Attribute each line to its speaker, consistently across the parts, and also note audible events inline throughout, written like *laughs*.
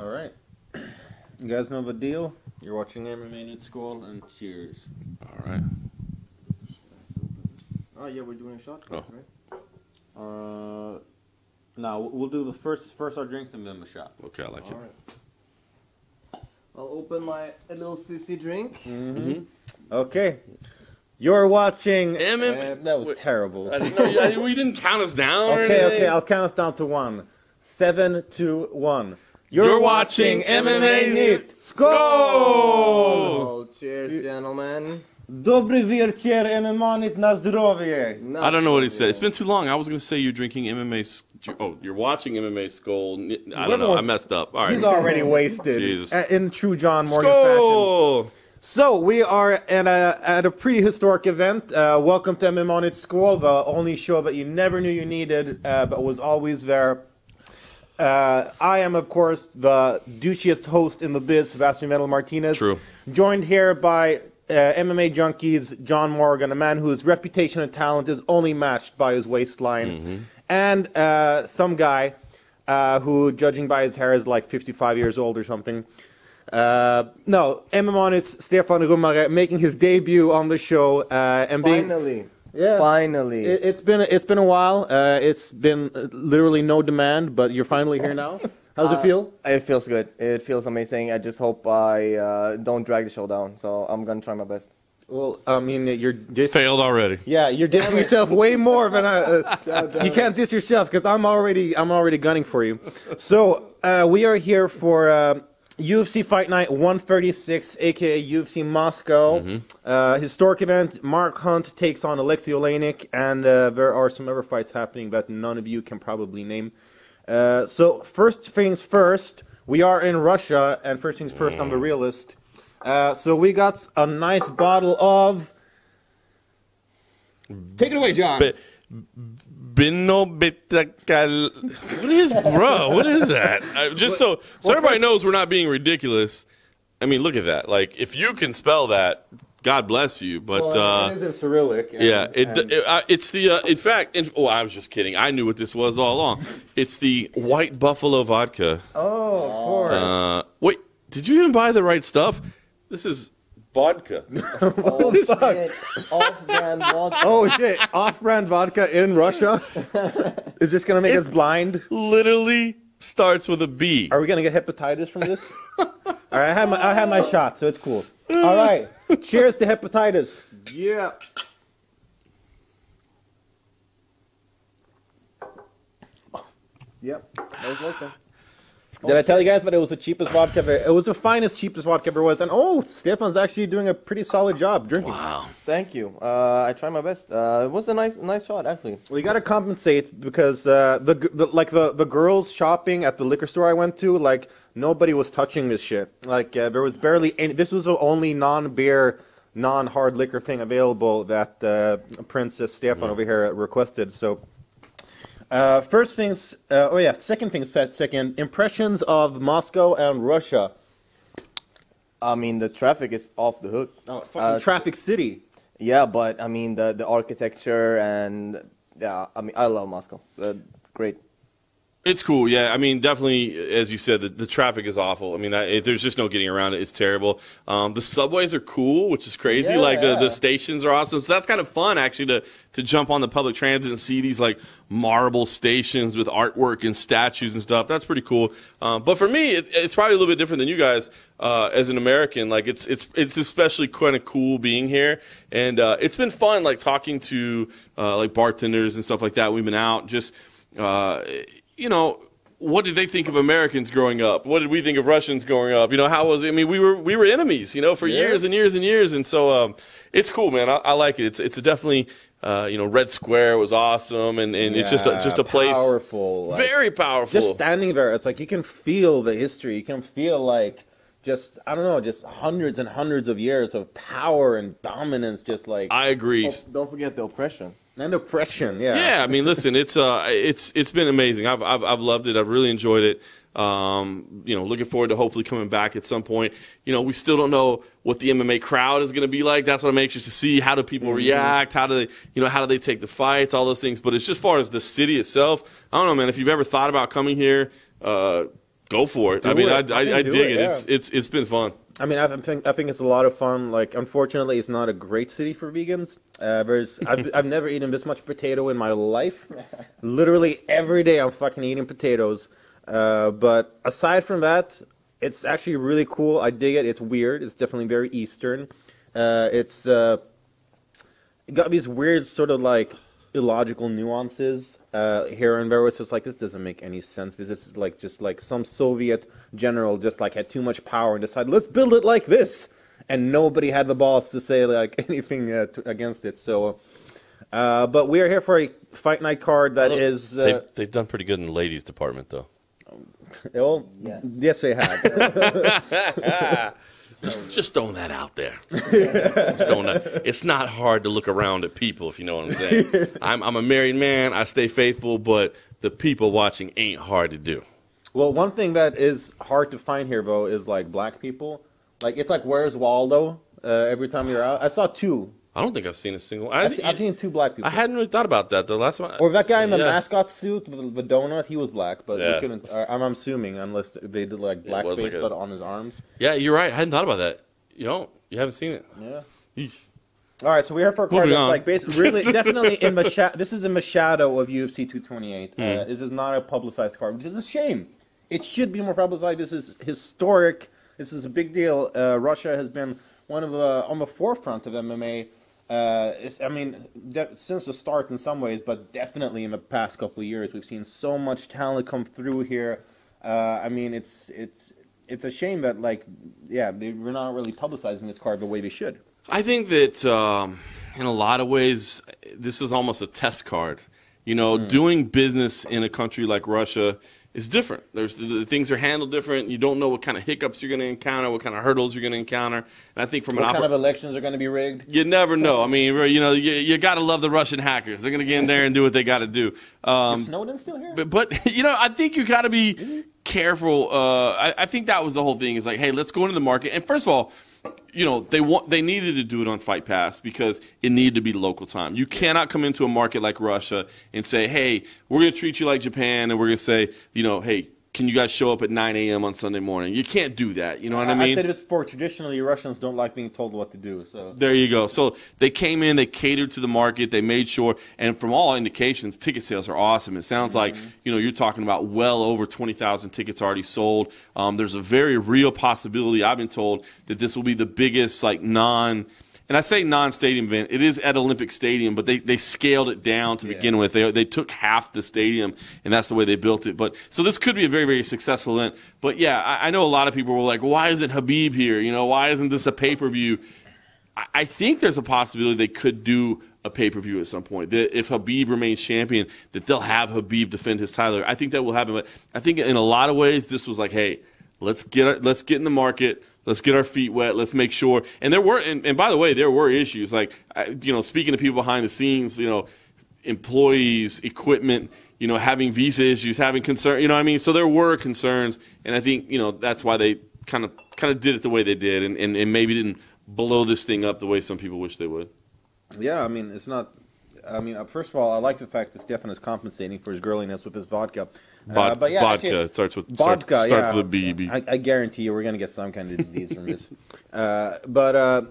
Speaker 1: All right. You guys know the deal. You're watching MMA Nytt Skål, and cheers.
Speaker 2: All right.
Speaker 3: Oh yeah, we're doing a shot.
Speaker 2: Oh.
Speaker 3: Right?
Speaker 1: Uh, now we'll do the first first our drinks and then the shot.
Speaker 2: Okay, I like it.
Speaker 3: All right. I'll open my a little sissy drink.
Speaker 1: Mm-hmm. Okay. You're watching.
Speaker 2: MM
Speaker 1: That was
Speaker 2: Wait,
Speaker 1: terrible.
Speaker 2: I didn't know you, I, we didn't count us down.
Speaker 1: Okay,
Speaker 2: anything.
Speaker 1: okay. I'll count us down to one. Seven, two, one. You're,
Speaker 2: You're watching MMA
Speaker 1: News.
Speaker 2: Skål!
Speaker 3: Oh, cheers, gentlemen.
Speaker 1: Dobry wieczór, MMA Nytt na zdrowie.
Speaker 3: No,
Speaker 2: I don't know what he said. It's been too long. I was going to say you're drinking MMA. Oh, you're watching MMA Skål. I don't know. I messed up. All right.
Speaker 1: He's already *laughs* wasted.
Speaker 2: Jesus.
Speaker 1: In true John Morgan fashion.
Speaker 2: Skål!
Speaker 1: So we are at a at a prehistoric event. Uh, welcome to MMA Nytt Skål, the only show that you never knew you needed, uh, but was always there. Uh, I am, of course, the douchiest host in the biz, Sebastian Vendel-Martinez.
Speaker 2: True.
Speaker 1: Joined here by uh, MMA Junkie's John Morgan, a man whose reputation and talent is only matched by his waistline, and uh, some guy uh, who, judging by his hair, is like 55 years old or something. Uh, no, MMAnytt's Stefan Romare making his debut on the show uh, and being
Speaker 3: Finally.
Speaker 1: Yeah.
Speaker 3: Finally.
Speaker 1: It, it's been it's been a while. Uh, it's been uh, literally no demand, but you're finally here now. How's it
Speaker 3: Uh,
Speaker 1: feel?
Speaker 3: It feels good. It feels amazing. I just hope I uh, don't drag the show down. So I'm gonna try my best.
Speaker 1: Well, I mean, you're dis-
Speaker 2: Failed already.
Speaker 1: yeah, you're dissing yourself *laughs* way more than I. Uh, *laughs* you can't diss yourself because I'm already I'm already gunning for you. So uh, we are here for uh, UFC Fight Night 136, aka UFC Moscow, uh, historic event. Mark Hunt takes on Alexei Oleinik, and uh, there are some other fights happening that none of you can probably name. Uh, so first things first, we are in Russia, and first things first, I'm the realist. Uh, so we got a nice bottle of. Take it away, John.
Speaker 2: Bi- Bino bitacal. What is, bro? What is that? I, just so so everybody knows we're not being ridiculous. I mean, look at that. Like, if you can spell that, God bless you. But
Speaker 1: Well,
Speaker 2: uh,
Speaker 1: it is in Cyrillic. and-
Speaker 2: yeah, it,
Speaker 1: and-
Speaker 2: it uh, it's the. Uh, in fact, in, oh, I was just kidding. I knew what this was all along. It's the White Buffalo vodka.
Speaker 1: oh, of course.
Speaker 2: Uh, wait, did you even buy the right stuff? This is vodka. *laughs* *laughs*
Speaker 3: Oh, shit. Off-brand vodka.
Speaker 1: oh shit! Off-brand vodka in Russia. *laughs* is this gonna make us blind?
Speaker 2: Literally starts with a B.
Speaker 1: Are we gonna get hepatitis from this? All right, I had my I had my shot, so it's cool. All right, cheers to hepatitis.
Speaker 3: Yeah.
Speaker 1: Yep.
Speaker 3: That was vodka.
Speaker 1: Did I tell you guys that it was the cheapest vodka ever? It was the finest, cheapest vodka ever was. And oh, Stefan's actually doing a pretty solid job drinking.
Speaker 2: Wow.
Speaker 3: Thank you. Uh, I tried my best. Uh, it was a nice, nice shot actually.
Speaker 1: Well, you got to compensate because uh, the, the like the the girls shopping at the liquor store I went to, like nobody was touching this shit. Like uh, there was barely any. This was the only non-beer, non-hard liquor thing available that uh, Princess Stefan over here requested. So. Uh, first things, uh, oh yeah, second things second, impressions of Moscow and Russia.
Speaker 3: I mean, the traffic is off the hook.
Speaker 1: Oh, fucking
Speaker 3: Uh,
Speaker 1: traffic city.
Speaker 3: Yeah, but I mean the the architecture and yeah, I mean I love Moscow. Uh, great.
Speaker 2: It's cool, yeah. I mean, definitely, as you said, the, the traffic is awful. I mean, I, it, there's just no getting around it. It's terrible. Um, the subways are cool, which is crazy. Like the, the stations are awesome. So that's kind of fun, actually, to to jump on the public transit and see these like marble stations with artwork and statues and stuff. That's pretty cool. Um, but for me, it, it's probably a little bit different than you guys. Uh, as an American, like it's it's it's especially kind of cool being here, and uh, it's been fun, like talking to uh, like bartenders and stuff like that. We've been out just. Uh, you know, what did they think of Americans growing up? What did we think of Russians growing up? You know, how was it? I mean, we were we were enemies, you know, for years and years and years, and so um, it's cool, man. I, I like it. It's it's a definitely uh, you know, Red Square was awesome, and, and it's just a, just a place
Speaker 1: powerful, like-
Speaker 2: very powerful.
Speaker 1: just standing there, it's like you can feel the history. You can feel like just I don't know, just hundreds and hundreds of years of power and dominance, just like
Speaker 2: I agree.
Speaker 3: Don't forget the oppression.
Speaker 1: And oppression. Yeah,
Speaker 2: Yeah, I mean, listen, it's uh, it's it's been amazing. I've I've, I've loved it. I've really enjoyed it. Um, you know, looking forward to hopefully coming back at some point. You know, we still don't know what the MMA crowd is going to be like. That's what I'm anxious to see. How do people react? How do they, you know, how do they take the fights? All those things. But it's just far as the city itself. I don't know, man. If you've ever thought about coming here, uh, go for it. I mean,
Speaker 1: it.
Speaker 2: I, I,
Speaker 1: Fucking
Speaker 2: I dig
Speaker 1: it,
Speaker 2: it.
Speaker 1: yeah.
Speaker 2: It's it's it's been fun.
Speaker 1: I mean, I think I think it's a lot of fun. Like, unfortunately, it's not a great city for vegans. Uh, there's I've, I've never eaten this much potato in my life. *laughs* Literally every day, I'm fucking eating potatoes. Uh, but aside from that, it's actually really cool. I dig it. It's weird. It's definitely very Eastern. Uh, it's uh, got these weird sort of like illogical nuances uh, here and there. It's just like this doesn't make any sense. This is like just like some Soviet general just like had too much power and decided let's build it like this, and nobody had the balls to say like *laughs* anything uh, to, against it. So, uh, but we are here for a fight night card that
Speaker 2: Although
Speaker 1: is. Uh,
Speaker 2: they've, they've done pretty good in the ladies department though.
Speaker 1: well,
Speaker 3: Yes.
Speaker 1: yes, they have. *laughs* *laughs*
Speaker 2: Just just throwing that out there. *laughs* Just that- It's not hard to look around at people if you know what I'm saying. *laughs* I'm I'm a married man. I stay faithful, but the people watching ain't hard to do.
Speaker 1: Well, one thing that is hard to find here, though, is like black people. Like it's like Where's Waldo? Uh, every time you're out, I saw two.
Speaker 2: I don't think I've seen a single. I,
Speaker 1: I've, se- I've seen two black people.
Speaker 2: I hadn't really thought about that the last time. I-
Speaker 1: or that guy in the
Speaker 2: Yeah.
Speaker 1: mascot suit with the donut, he was black, but
Speaker 2: Yeah.
Speaker 1: we couldn't. Uh, I'm assuming unless they did like
Speaker 2: It was
Speaker 1: blackface,
Speaker 2: like a-
Speaker 1: but on his arms.
Speaker 2: Yeah, you're right. I hadn't thought about that. You don't. You haven't seen it.
Speaker 1: Yeah.
Speaker 2: Yeesh.
Speaker 1: All right, so we're here for a card that's like basically really *laughs* definitely in the sha- This is in the shadow of UFC 228.
Speaker 2: Hmm.
Speaker 1: Uh, this is not a publicized card, which is a shame. It should be more publicized. This is historic. This is a big deal. Uh, Russia has been one of the on the forefront of MMA. Uh, it's, I mean, de- since the start in some ways, but definitely in the past couple of years, we've seen so much talent come through here. Uh, I mean, it's it's it's a shame that like, yeah, they, we're not really publicizing this card the way they should.
Speaker 2: I think that um, in a lot of ways, this is almost a test card. You know, doing business in a country like Russia is different. There's the, the things are handled different. You don't know what kind of hiccups you're going to encounter, what kind of hurdles you're going to encounter. And I think from
Speaker 1: What
Speaker 2: an
Speaker 1: kind of elections are going to be rigged?
Speaker 2: you never know. I mean, you know, you, you got to love the Russian hackers. They're going to get in there and do what they got to do. Um,
Speaker 1: Is Snowden still here?
Speaker 2: but, but *laughs* you know, I think you got to be careful. Uh, I, I think that was the whole thing. Is like, hey, let's go into the market. And first of all, you know, they want they needed to do it on Fight Pass because it needed to be local time. You cannot come into a market like Russia and say, hey, we're going to treat you like Japan, and we're going to say, you know, hey. Can you guys show up at 9 a.m. on Sunday morning? You can't do that. You know what I,
Speaker 1: I
Speaker 2: mean?
Speaker 1: I said this before. Traditionally, Russians don't like being told what to do. So
Speaker 2: There you go. So they came in, they catered to the market, they made sure, and from all indications, ticket sales are awesome. It sounds like you know you're talking about well over twenty thousand tickets already sold. Um, there's a very real possibility. I've been told that this will be the biggest like non. And I say non-stadium event. It is at Olympic Stadium, but they, they scaled it down to
Speaker 1: Yeah.
Speaker 2: begin with. They they took half the stadium, and that's the way they built it. But so this could be a very very successful event. But yeah, I, I know a lot of people were like, "Why isn't Khabib here? You know, why isn't this a pay-per-view?" I- I think there's a possibility they could do a pay per view at some point. That if Khabib remains champion, that they'll have Khabib defend his title. I think that will happen. But I think in a lot of ways, this was like, hey, let's get let's get in the market. Let's get our feet wet. Let's make sure. And there were, and, and by the way, there were issues. Like, I, you know, speaking to people behind the scenes, you know, employees, equipment, you know, having visa issues, having concern. You know, I mean, so there were concerns, and I think you know that's why they kind of kind of did it the way they did, and, and, and maybe didn't blow this thing up the way some people wish they would.
Speaker 1: yeah, I mean, it's not. I mean, uh, first of all, I like the fact that Stefan is compensating for his girliness with his vodka. Uh, but yeah,
Speaker 2: vodka
Speaker 1: actually-
Speaker 2: it starts with
Speaker 1: vodka.
Speaker 2: starts, starts
Speaker 1: yeah.
Speaker 2: with a B. B.
Speaker 1: I, I guarantee you, we're gonna get some kind of disease from this. *laughs* Uh, but uh,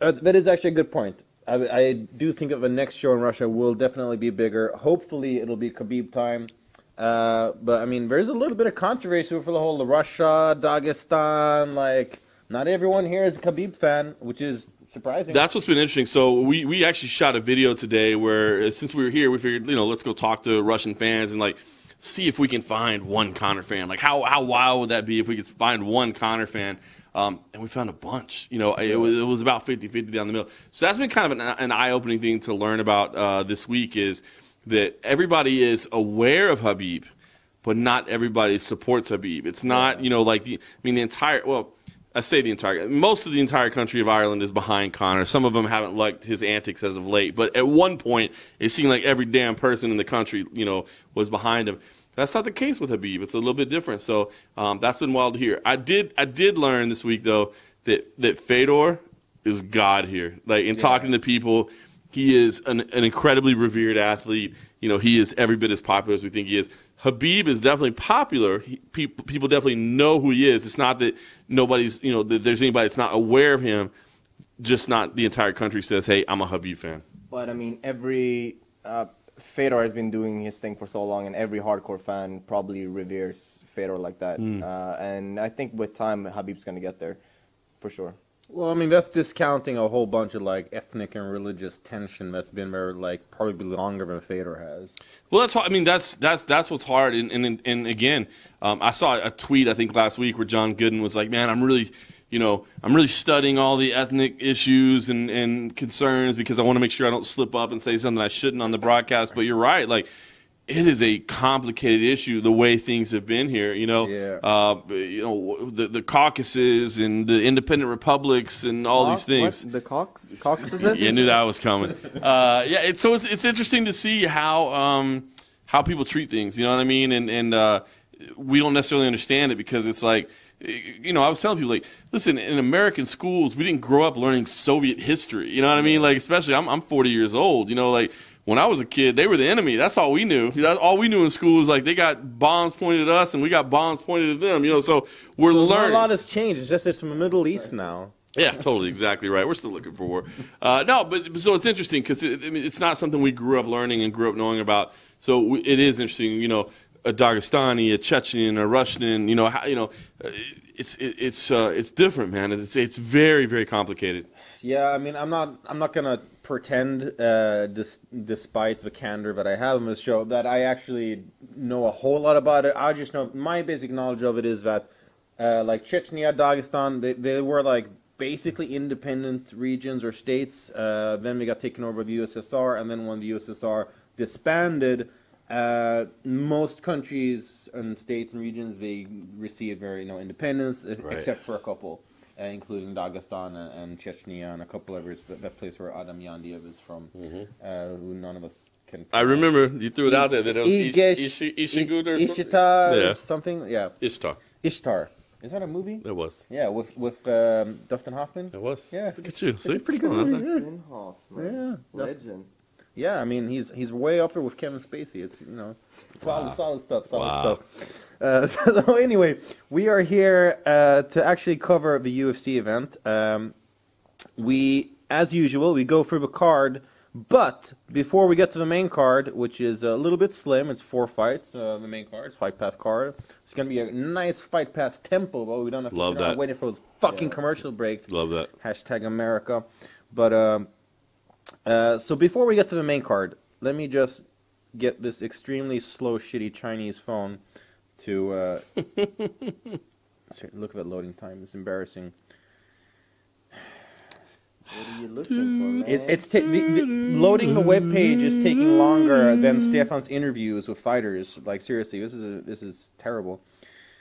Speaker 1: uh, that is actually a good point. I, I do think that the next show in Russia will definitely be bigger. Hopefully, it'll be Khabib time. Uh, but I mean, there's a little bit of controversy for the whole Russia, Dagestan. Like, not everyone here is a Khabib fan, which is surprising.
Speaker 2: That's what's been interesting. So we, we actually shot a video today where uh, since we were here, we figured you know let's go talk to Russian fans and like see if we can find one Conor fan. Like how how wild would that be if we could find one Conor fan? Um, and we found a bunch. You know, it was, it was about 50-50 down the middle. So that's been kind of an, an eye-opening thing to learn about uh, this week is that everybody is aware of Khabib, but not everybody supports Khabib. It's not, you know, like the, I mean, the entire, well, I say the entire, most of the entire country of Ireland is behind Conor. Some of them haven't liked his antics as of late, but at one point, it seemed like every damn person in the country, you know, was behind him. That's not the case with Khabib. It's a little bit different. So um, that's been wild to hear. I did, I did learn this week though that that Fedor is God here. Like in talking to people, he is an, an incredibly revered athlete. You know, he is every bit as popular as we think he is. Khabib is definitely popular. He, people people definitely know who he is. It's not that nobody's you know that there's anybody that's not aware of him. Just not the entire country says, "Hey, I'm a Khabib fan."
Speaker 3: But I mean, every uh, Fedor has been doing his thing for so long, and every hardcore fan probably reveres Fedor like that.
Speaker 2: Hmm.
Speaker 3: Uh, and I think with time, Khabib's gonna get there, for sure.
Speaker 1: Well, I mean, that's discounting a whole bunch of like ethnic and religious tension that's been there like probably longer than Fedor has.
Speaker 2: Well, that's I mean. That's that's that's what's hard. And and and again, um, I saw a tweet I think last week where John Gooden was like, "Man, I'm really, you know, I'm really studying all the ethnic issues and and concerns because I want to make sure I don't slip up and say something I shouldn't on the broadcast." But you're right, like. It is a complicated issue the way things have been here. You know,
Speaker 1: Yeah.
Speaker 2: uh, you know the the caucuses and the independent republics and all these things.
Speaker 3: What? The Cox? Caucasus?
Speaker 2: Yeah, knew that was coming. *laughs* Uh, yeah, it's, so it's it's interesting to see how um, how people treat things. You know what I mean? And and uh, we don't necessarily understand it because it's like. You know, I was telling people like, listen, in American schools, we didn't grow up learning Soviet history. You know what I mean? Like, especially I'm I'm 40 years old. You know, like when I was a kid, they were the enemy. That's all we knew. That's all we knew in school was like they got bombs pointed at us and we got bombs pointed at them. You know, so we're
Speaker 1: Not
Speaker 2: learning.
Speaker 1: a lot has changed. It's just it's from the Middle East now.
Speaker 2: Yeah, totally, exactly right. We're still looking for war. Uh, no, but so it's interesting because it, I mean, it's not something we grew up learning and grew up knowing about. So we, it is interesting, you know, a Dagestani, a Chechen, a Russian, you know, how, you know, uh, it's it, it's uh, it's different, man. It's it's very very complicated.
Speaker 1: Yeah, I mean, I'm not, I'm not gonna pretend, uh, dis- despite the candor that I have on this show, that I actually know a whole lot about it. I just know my basic knowledge of it is that, uh, like Chechnya, Dagestan, they, they were like basically independent regions or states. Uh, then they got taken over by the USSR, and then when the USSR disbanded, uh, most countries and states and regions they received their you know independence,
Speaker 2: Right.
Speaker 1: except for a couple including Dagestan and, and Chechnya and a couple others. But that place where Adam Yandiev is from, uh, who none of us can.
Speaker 2: I remember you threw it out there that it was Ish,
Speaker 1: Igesh-
Speaker 2: Ish, Ishigud or something.
Speaker 1: Ishtar,
Speaker 2: Yeah.
Speaker 1: something. Yeah,
Speaker 2: Ishtar.
Speaker 1: Ishtar. Is that a movie?
Speaker 2: It was.
Speaker 1: Yeah, with with um, Dustin Hoffman.
Speaker 2: It was.
Speaker 1: Yeah.
Speaker 2: Look at you. See,
Speaker 1: pretty good
Speaker 2: out
Speaker 1: movie,
Speaker 2: there.
Speaker 1: yeah. Yeah,
Speaker 3: Legend.
Speaker 1: Yeah, I mean he's he's way up there with Kevin Spacey. It's you know solid
Speaker 2: Wow.
Speaker 1: solid stuff, solid
Speaker 2: Wow.
Speaker 1: stuff. *laughs* Uh, so, *laughs* so anyway, we are here uh, to actually cover the UFC event. Um, we, as usual, we go through the card, but before we get to the main card, which is a little bit slim, it's four fights. Uh, the main card, it's fight pass card. It's gonna be a nice fight pass tempo, but we don't have to
Speaker 2: Love
Speaker 1: sit around
Speaker 2: that.
Speaker 1: waiting for those fucking
Speaker 3: Yeah.
Speaker 1: commercial breaks
Speaker 2: Love that.
Speaker 1: hashtag America. But um, uh, so before we get to the main card, let me just get this extremely slow, shitty Chinese phone to uh, look at that loading time. It's embarrassing.
Speaker 3: What are you looking for?
Speaker 1: It, it's ta- the, the, loading the web page is taking longer than Stefan's interviews with fighters. Like seriously, this is a, this is terrible.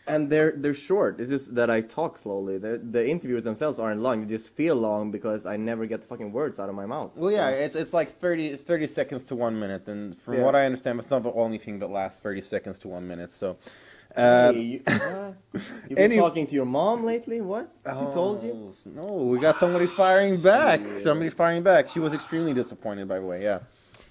Speaker 3: And they're they're short. It's just that I talk slowly. The the interviews themselves aren't long. They just feel long because I never get the fucking words out of my mouth.
Speaker 1: Well, yeah,
Speaker 3: So-
Speaker 1: it's it's like 30, 30 seconds to one minute, and from
Speaker 3: Yeah.
Speaker 1: what I understand, it's not the only thing that lasts thirty seconds to one minute. So. Uh,
Speaker 3: Hey, you, uh, you've been *laughs* talking to your mom lately? What? She told you?
Speaker 1: Oh, No, we got somebody firing back.
Speaker 3: Yeah.
Speaker 1: Somebody firing back. She was extremely disappointed, by the way. Yeah.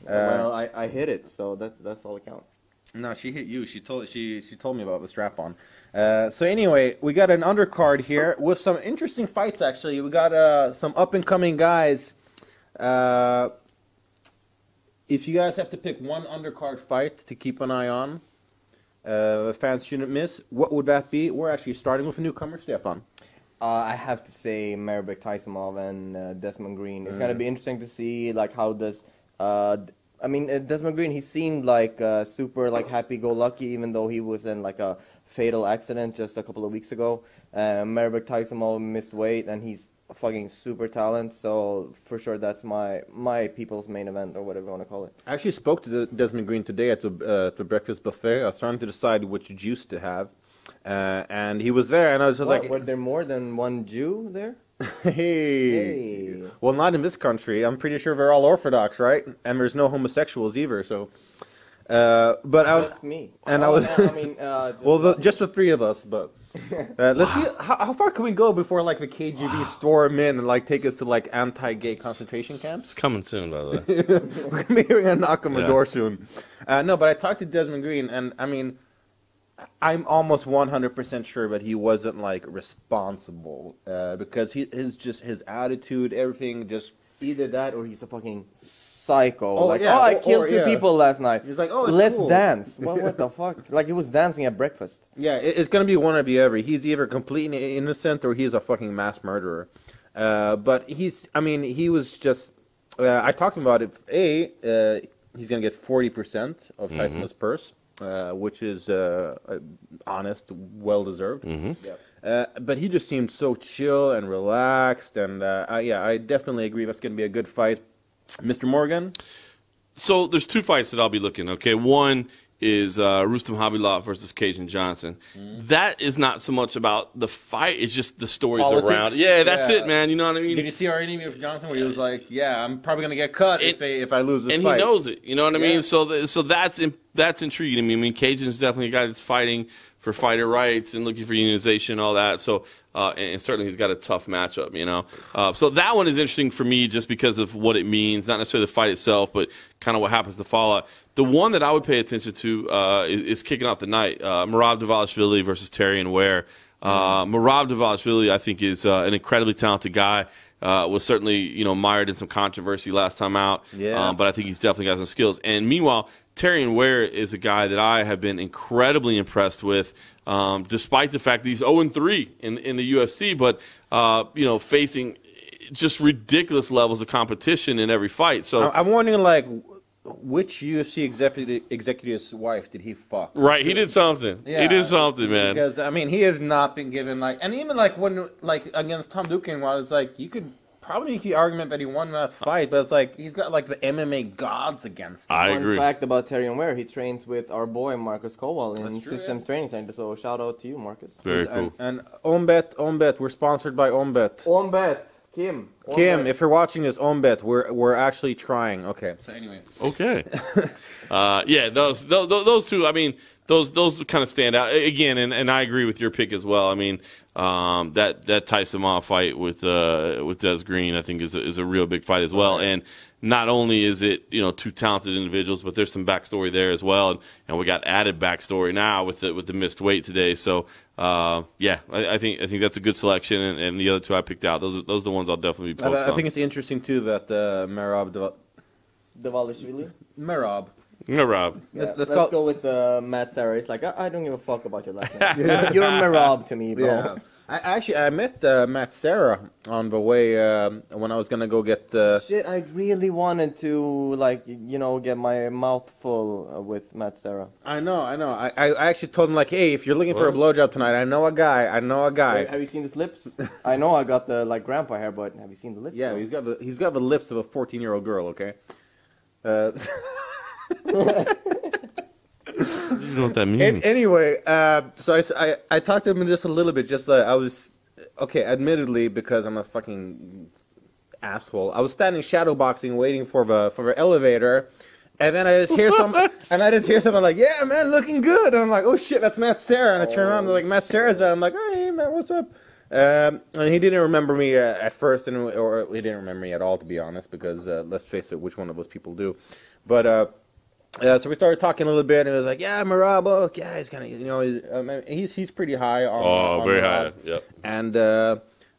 Speaker 1: Uh,
Speaker 3: well, I, I hit it, so that that's all that counts.
Speaker 1: No, she hit you. She told she she told me about the strap on. Uh, so anyway, we got an undercard here with some interesting fights. Actually, we got uh, some up and coming guys. Uh, if you guys have to pick one undercard fight to keep an eye on, uh, fans shouldn't miss. What would that be? We're actually starting with a newcomer, Stefan.
Speaker 3: Uh, I have to say Mairbek Taisumov and uh, Desmond Green. It's gonna
Speaker 1: Mm.
Speaker 3: be interesting to see like how does. Uh, I mean, uh, Desmond Green. He seemed like uh, super like happy-go-lucky, even though he was in like a fatal accident just a couple of weeks ago. Uh, Mairbek Taisumov missed weight, and he's fucking super talent. So for sure, that's my my people's main event or whatever you want to call it.
Speaker 1: I actually spoke to Desmond Green today at the uh, at the breakfast buffet. I was trying to decide which juice to have, uh, and he was there, and I was just
Speaker 3: What,
Speaker 1: like,
Speaker 3: were there more than one Jew there? *laughs*
Speaker 1: hey.
Speaker 3: Hey.
Speaker 1: Well, not in this country. I'm pretty sure they're all Orthodox, right? And there's no homosexuals either. So, uh, but I was,
Speaker 3: me.
Speaker 1: and I
Speaker 3: Oh,
Speaker 1: was-
Speaker 3: man, I mean, uh, *laughs*
Speaker 1: well, the, just the three of us. But Uh, let's see how, how far can we go before like the KGB storm in and like take us to like anti-gay concentration camps.
Speaker 2: It's coming soon, by the way.
Speaker 1: We're gonna be hearing a knock on the
Speaker 2: Yeah.
Speaker 1: door soon. Uh, no, but I talked to Desmond Green, and I mean, I'm almost 100% sure that he wasn't like responsible uh, because he his just his attitude, everything, just
Speaker 3: Either that or he's a fucking psycho.
Speaker 1: Oh,
Speaker 3: like,
Speaker 1: yeah,
Speaker 3: oh, I
Speaker 1: or-
Speaker 3: killed
Speaker 1: or,
Speaker 3: two
Speaker 1: yeah.
Speaker 3: people last night.
Speaker 1: He's like, oh, it's
Speaker 3: let's
Speaker 1: cool.
Speaker 3: dance. What, what *laughs* the fuck? Like he was dancing at breakfast.
Speaker 1: yeah, it, it's gonna be one of the other. He's either completely innocent or he's a fucking mass murderer. Uh, but he's, I mean, he was just. Uh, I talked about it. A, uh, he's gonna get 40% of Tyson's purse, uh, which is uh, uh, honest, well deserved. Uh, but he just seemed so chill and relaxed, and uh, I, yeah, I definitely agree. That's going to be a good fight. Mr. Morgan,
Speaker 2: So there's two fights that I'll be looking. Okay, one is uh, Rustam Khabilov versus Kajan Johnson. That is not so much about the fight; it's just the stories
Speaker 1: Politics?
Speaker 2: around. Yeah, that's
Speaker 1: Yeah.
Speaker 2: it, man. You know what I mean?
Speaker 1: did you see our interview with Johnson where he was like, "Yeah, I'm probably going to get cut if they, if I lose this
Speaker 2: and
Speaker 1: fight."
Speaker 2: And he knows it. You know what I
Speaker 1: Yeah.
Speaker 2: mean? So, th- so that's in, that's intriguing to me. I mean, Kajan's definitely a guy that's fighting for fighter rights and looking for unionization and all that. So, uh, and, and certainly he's got a tough matchup. You know, uh, so that one is interesting for me just because of what it means, not necessarily the fight itself, but kind of what happens to follow. The one that I would pay attention to uh, is, is kicking off the night: uh, Merab Dvalishvili versus Terrion Ware. Uh, Merab Dvalishvili, I think, is uh, an incredibly talented guy. Uh, was certainly you know mired in some controversy last time out.
Speaker 1: Yeah.
Speaker 2: Um, but I think he's definitely got some skills. And meanwhile, Terrion Ware is a guy that I have been incredibly impressed with, um, despite the fact that he's 0 3 in in the UFC, but uh, you know facing just ridiculous levels of competition in every fight. So.
Speaker 1: I'm wondering, like, which UFC executive executive's wife did he fuck?
Speaker 2: Right, he did something.
Speaker 1: Yeah,
Speaker 2: he did something, man.
Speaker 1: Because I mean, he has not been given like, and even like when like against Tom Duquesnoy, while it's like you could probably make the argument that he won that fight, but it's like he's got like the MMA gods against him.
Speaker 2: I
Speaker 3: Fun
Speaker 2: agree.
Speaker 3: fact about Terry Ware, he trains with our boy Marcus Kowal in
Speaker 1: That's true,
Speaker 3: Systems
Speaker 1: yeah.
Speaker 3: Training Center. So shout out to you, Marcus.
Speaker 2: Very cool.
Speaker 1: And, and Ohmbet, Ohmbet, we're sponsored by Ohmbet.
Speaker 3: Ohmbet, Kim.
Speaker 1: Kim, if you're watching this, Ohmbet, we're we're actually trying. Okay. So anyway,
Speaker 2: Okay. *laughs* uh, yeah, those, those those two. I mean, those those kind of stand out again, and, and I agree with your pick as well. I mean, um, that that Taisumov fight with uh, with Des Green, I think, is a, is a real big fight as well. And not only is it you know two talented individuals, but there's some backstory there as well, and, and we got added backstory now with the with the missed weight today. So uh, yeah, I, I think I think that's a good selection, and, and the other two I picked out, those are, those are the ones I'll definitely be
Speaker 1: I,
Speaker 2: focused
Speaker 1: I
Speaker 2: on.
Speaker 1: think it's interesting too that uh, Merab, Deva-
Speaker 3: Dvalishvili.
Speaker 1: Merab.
Speaker 2: Yeah, Rob.
Speaker 3: Yeah,
Speaker 1: Let's-
Speaker 3: let's,
Speaker 1: let's
Speaker 3: go with uh, Matt Serra. It's like I, I don't give a fuck about your last name. You're a Merab to me, bro.
Speaker 1: Yeah. I actually I met uh, Matt Serra on the way um, when I was gonna go get. Uh,
Speaker 3: Shit, I really wanted to like you know get my mouth full uh, with Matt Serra.
Speaker 1: I know, I know. I, I actually told him like, hey, if you're looking for a
Speaker 2: What?
Speaker 1: blowjob tonight, I know a guy. I know a guy.
Speaker 3: Wait, have you seen his lips? I know I got the like grandpa hair, but have you seen the lips?
Speaker 1: Yeah,
Speaker 3: though?
Speaker 1: he's got the he's got the lips of a 14 year old girl. Okay. Uh, *laughs*
Speaker 2: You know what that means?
Speaker 1: an- anyway, uh, so I talked to him just a little bit. Just uh, I was okay, admittedly, because I'm a fucking asshole. I was standing shadowboxing waiting for the for the elevator. And then I just hear some, and I just hear someone like, "Yeah, man, looking good." And I'm like, "Oh shit, that's Matt Serra." And I turn around, and like Matt Serra's there. I'm like, "Oh, hey, man, what's up?" Um, and he didn't remember me uh, at first, and or he didn't remember me at all, to be honest, because uh, let's face it, which one of those people do? But uh, uh, so we started talking a little bit, and it was like, "Yeah, Marabo, yeah, he's kind of, you know, he's, um, he's he's pretty high on."
Speaker 2: oh,
Speaker 1: on
Speaker 2: very
Speaker 1: Merab.
Speaker 2: high. Yep.
Speaker 1: And uh,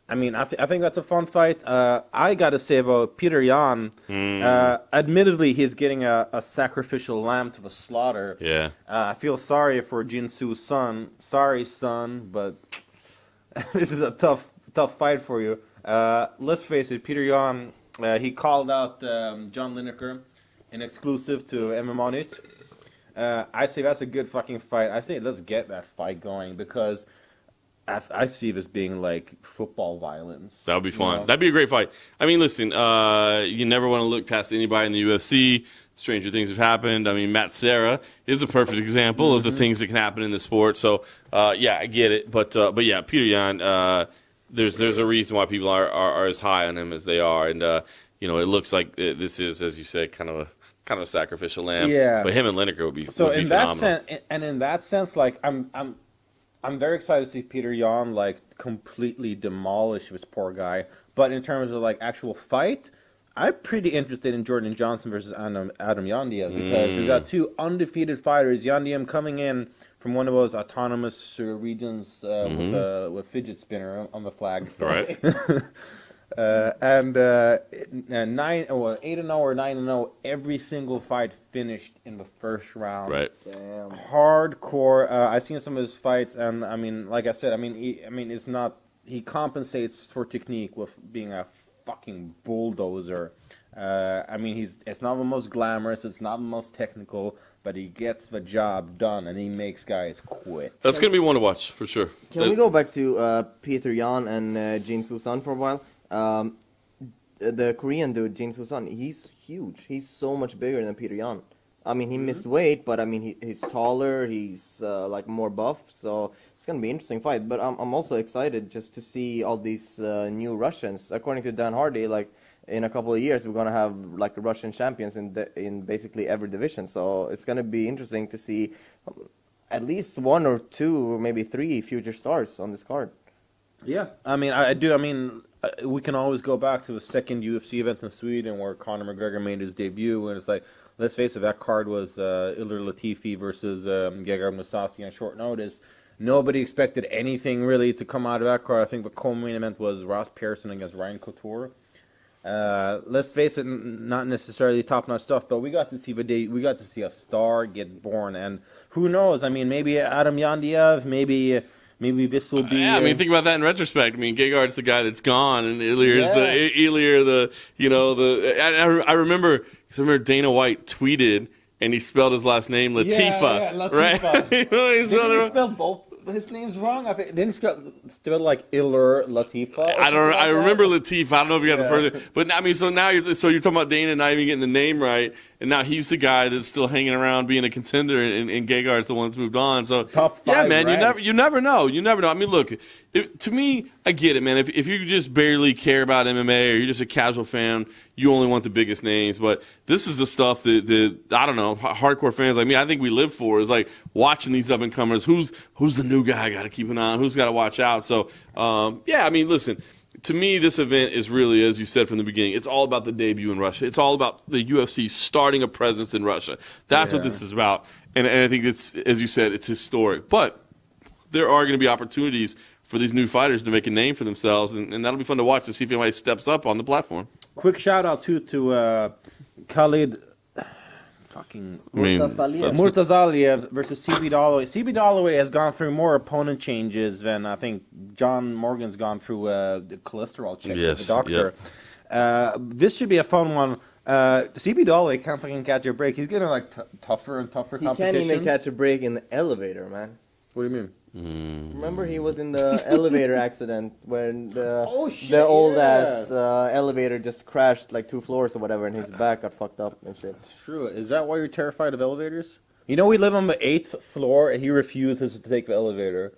Speaker 1: I mean, I, th- I think that's a fun fight. Uh, I got to say about Peter Yan. Uh, admittedly, he's getting a, a sacrificial lamb to the slaughter.
Speaker 2: Yeah.
Speaker 1: Uh, I feel sorry for Jin Soo Son. Sorry, son, but *laughs* this is a tough, tough fight for you. Uh, let's face it, Peter Yan. Uh, he called out um, John Lineker in exclusive to MMA. Uh, I say that's a good fucking fight. I say let's get that fight going because I, I see this being like football violence.
Speaker 2: That would be
Speaker 1: you
Speaker 2: fun.
Speaker 1: know?
Speaker 2: That'd be a great fight. I mean, listen, uh, you never want to look past anybody in the UFC. Stranger things have happened. I mean, Matt Serra is a perfect example of the things that can happen in the sport. So, uh, yeah, I get it. But, uh, but yeah, Peter Yan, uh, there's there's a reason why people are, are, are as high on him as they are, and uh, you know, it looks like this is, as you said, kind of a kind of a sacrificial lamb.
Speaker 1: Yeah.
Speaker 2: But him and Lineker would be
Speaker 1: So
Speaker 2: would be
Speaker 1: in that sense, and in that sense, like I'm, I'm, I'm very excited to see Peter Yan like completely demolish this poor guy. But in terms of like actual fight, I'm pretty interested in Jordan Johnson versus Adam, Adam Yandiev because we've got two undefeated fighters. Yandiev coming in from one of those autonomous uh, regions uh, with, a, with fidget spinner on the flag.
Speaker 2: Right. *laughs*
Speaker 1: Uh, and uh, uh, nine, well, eight and zero or nine and zero. Every single fight finished in the first round.
Speaker 2: right.
Speaker 3: Damn.
Speaker 1: Hardcore. Uh, I've seen some of his fights, and I mean, like I said, I mean, he, I mean, it's not. He compensates for technique with being a fucking bulldozer. Uh, I mean, he's. It's not the most glamorous. It's not the most technical, but he gets the job done, and he makes guys quit.
Speaker 2: That's gonna be one to watch for sure.
Speaker 3: Can we go back to uh, Peter Yan and uh, Jin Soo Son for a while? Um, the Korean dude, Jin Soo Son, he's huge. He's so much bigger than Peter Yan. I mean, he missed weight, but I mean, he, he's taller. He's uh, like more buff, so it's gonna be an interesting fight. But I'm I'm also excited just to see all these uh, new Russians. According to Dan Hardy, like in a couple of years, we're gonna have like Russian champions in the, in basically every division. So it's gonna be interesting to see um, at least one or two, or maybe three future stars on this card.
Speaker 1: Yeah, I mean, I, I do. I mean, we can always go back to the second UFC event in Sweden where Conor McGregor made his debut, and it's like, let's face it, that card was uh, Ilir Latifi versus um, Gegard Mousasi on short notice. Nobody expected anything really to come out of that card. I think the co-main event was Ross Pearson against Ryan Couture. Uh, let's face it, not necessarily top-notch stuff, but we got to see the day. We got to see a star get born, and who knows? I mean, maybe Adam Yandiev, maybe maybe this will be.
Speaker 2: Yeah, I mean,
Speaker 1: uh,
Speaker 2: think about that in retrospect. I mean, Gegard's the guy that's gone, and Ilir's
Speaker 1: Yeah.
Speaker 2: the Ilir the you know the. I, I- I I remember Dana White tweeted, and he spelled his last name Latifa,
Speaker 1: yeah, Latifa.
Speaker 2: right? *laughs* you know, he spelled
Speaker 1: Didn't he
Speaker 2: wrong.
Speaker 1: spell both his names wrong? I think, didn't he spell, spell like Ilir Latifa?
Speaker 2: I don't.
Speaker 1: something
Speaker 2: I remember
Speaker 1: that?
Speaker 2: Latif. I don't know if you got the first, but I mean, so now you're so you're talking about Dana not even getting the name right, and now he's the guy that's still hanging around being a contender, and, and Gegard's the one that's moved on. So
Speaker 1: Top
Speaker 2: yeah,
Speaker 1: five
Speaker 2: man, you never you never know. You never know. I mean, look, it, to me, I get it, man. If if you just barely care about MMA or you're just a casual fan, you only want the biggest names. But this is the stuff that, that I don't know, hardcore fans like me, I think we live for is like watching these up and comers. Who's who's the new guy I got to keep an eye on? Who's got to watch out? So um, yeah, I mean, listen. To me, this event is really, as you said from the beginning, it's all about the debut in Russia. It's all about the UFC starting a presence in Russia. That's what this is about. And, and I think it's, as you said, it's historic. But there are going to be opportunities for these new fighters to make a name for themselves, and, and that'll be fun to watch to see if anybody steps up on the platform.
Speaker 1: Quick shout out too to uh, Khalid. Fucking
Speaker 2: I mean,
Speaker 3: Murtazaliev.
Speaker 2: that's-
Speaker 1: Murtazaliev versus CB Dollaway. CB Dollaway has gone through more opponent changes than I think John Morgan's gone through uh, the cholesterol checks with
Speaker 2: Yes,
Speaker 1: the doctor. Uh, this should be a fun one. Uh, CB Dollaway can't fucking catch a break. He's getting like t- tougher and tougher
Speaker 3: He can't
Speaker 1: competition.
Speaker 3: even catch a break in the elevator, man.
Speaker 1: What do you mean?
Speaker 3: Remember, he was in the *laughs* elevator accident when the
Speaker 1: Oh, shit,
Speaker 3: the old
Speaker 1: yeah.
Speaker 3: ass uh, elevator just crashed like two floors or whatever, and his back got fucked up and shit.
Speaker 1: True. Is that why you're terrified of elevators? You know, we live on the eighth floor, and he refuses to take the elevator.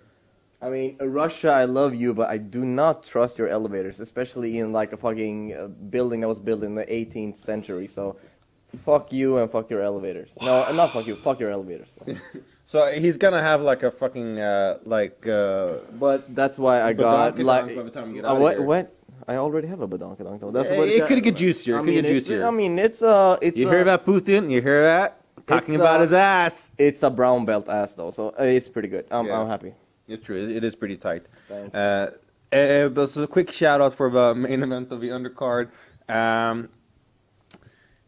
Speaker 3: I mean, Russia, I love you, but I do not trust your elevators, especially in like a fucking uh, building that was built in the 18th century. So, fuck you and fuck your elevators. No, not fuck you. Fuck your elevators. *laughs*
Speaker 1: So he's gonna have like a fucking uh, like uh,
Speaker 3: But that's why I got like
Speaker 1: by the time we get
Speaker 3: uh,
Speaker 1: outta
Speaker 3: what
Speaker 1: here.
Speaker 3: what. I already have a badonkadonk though. That's
Speaker 1: Eh,
Speaker 3: what
Speaker 1: it could get juicier, it
Speaker 3: I
Speaker 1: could
Speaker 3: mean,
Speaker 1: get
Speaker 3: it's-
Speaker 1: juicier.
Speaker 3: I mean, it's uh, it's
Speaker 1: you
Speaker 3: uh,
Speaker 1: hear that Putin? You hear that? Talking about
Speaker 3: uh,
Speaker 1: his ass.
Speaker 3: It's a brown belt ass though, so uh, it's pretty good. I'm
Speaker 1: Yeah.
Speaker 3: I'm happy.
Speaker 1: It's true. It, it is pretty tight.
Speaker 3: Thank
Speaker 1: Uh, uh, but so a quick shout out for the main event of the undercard. Um,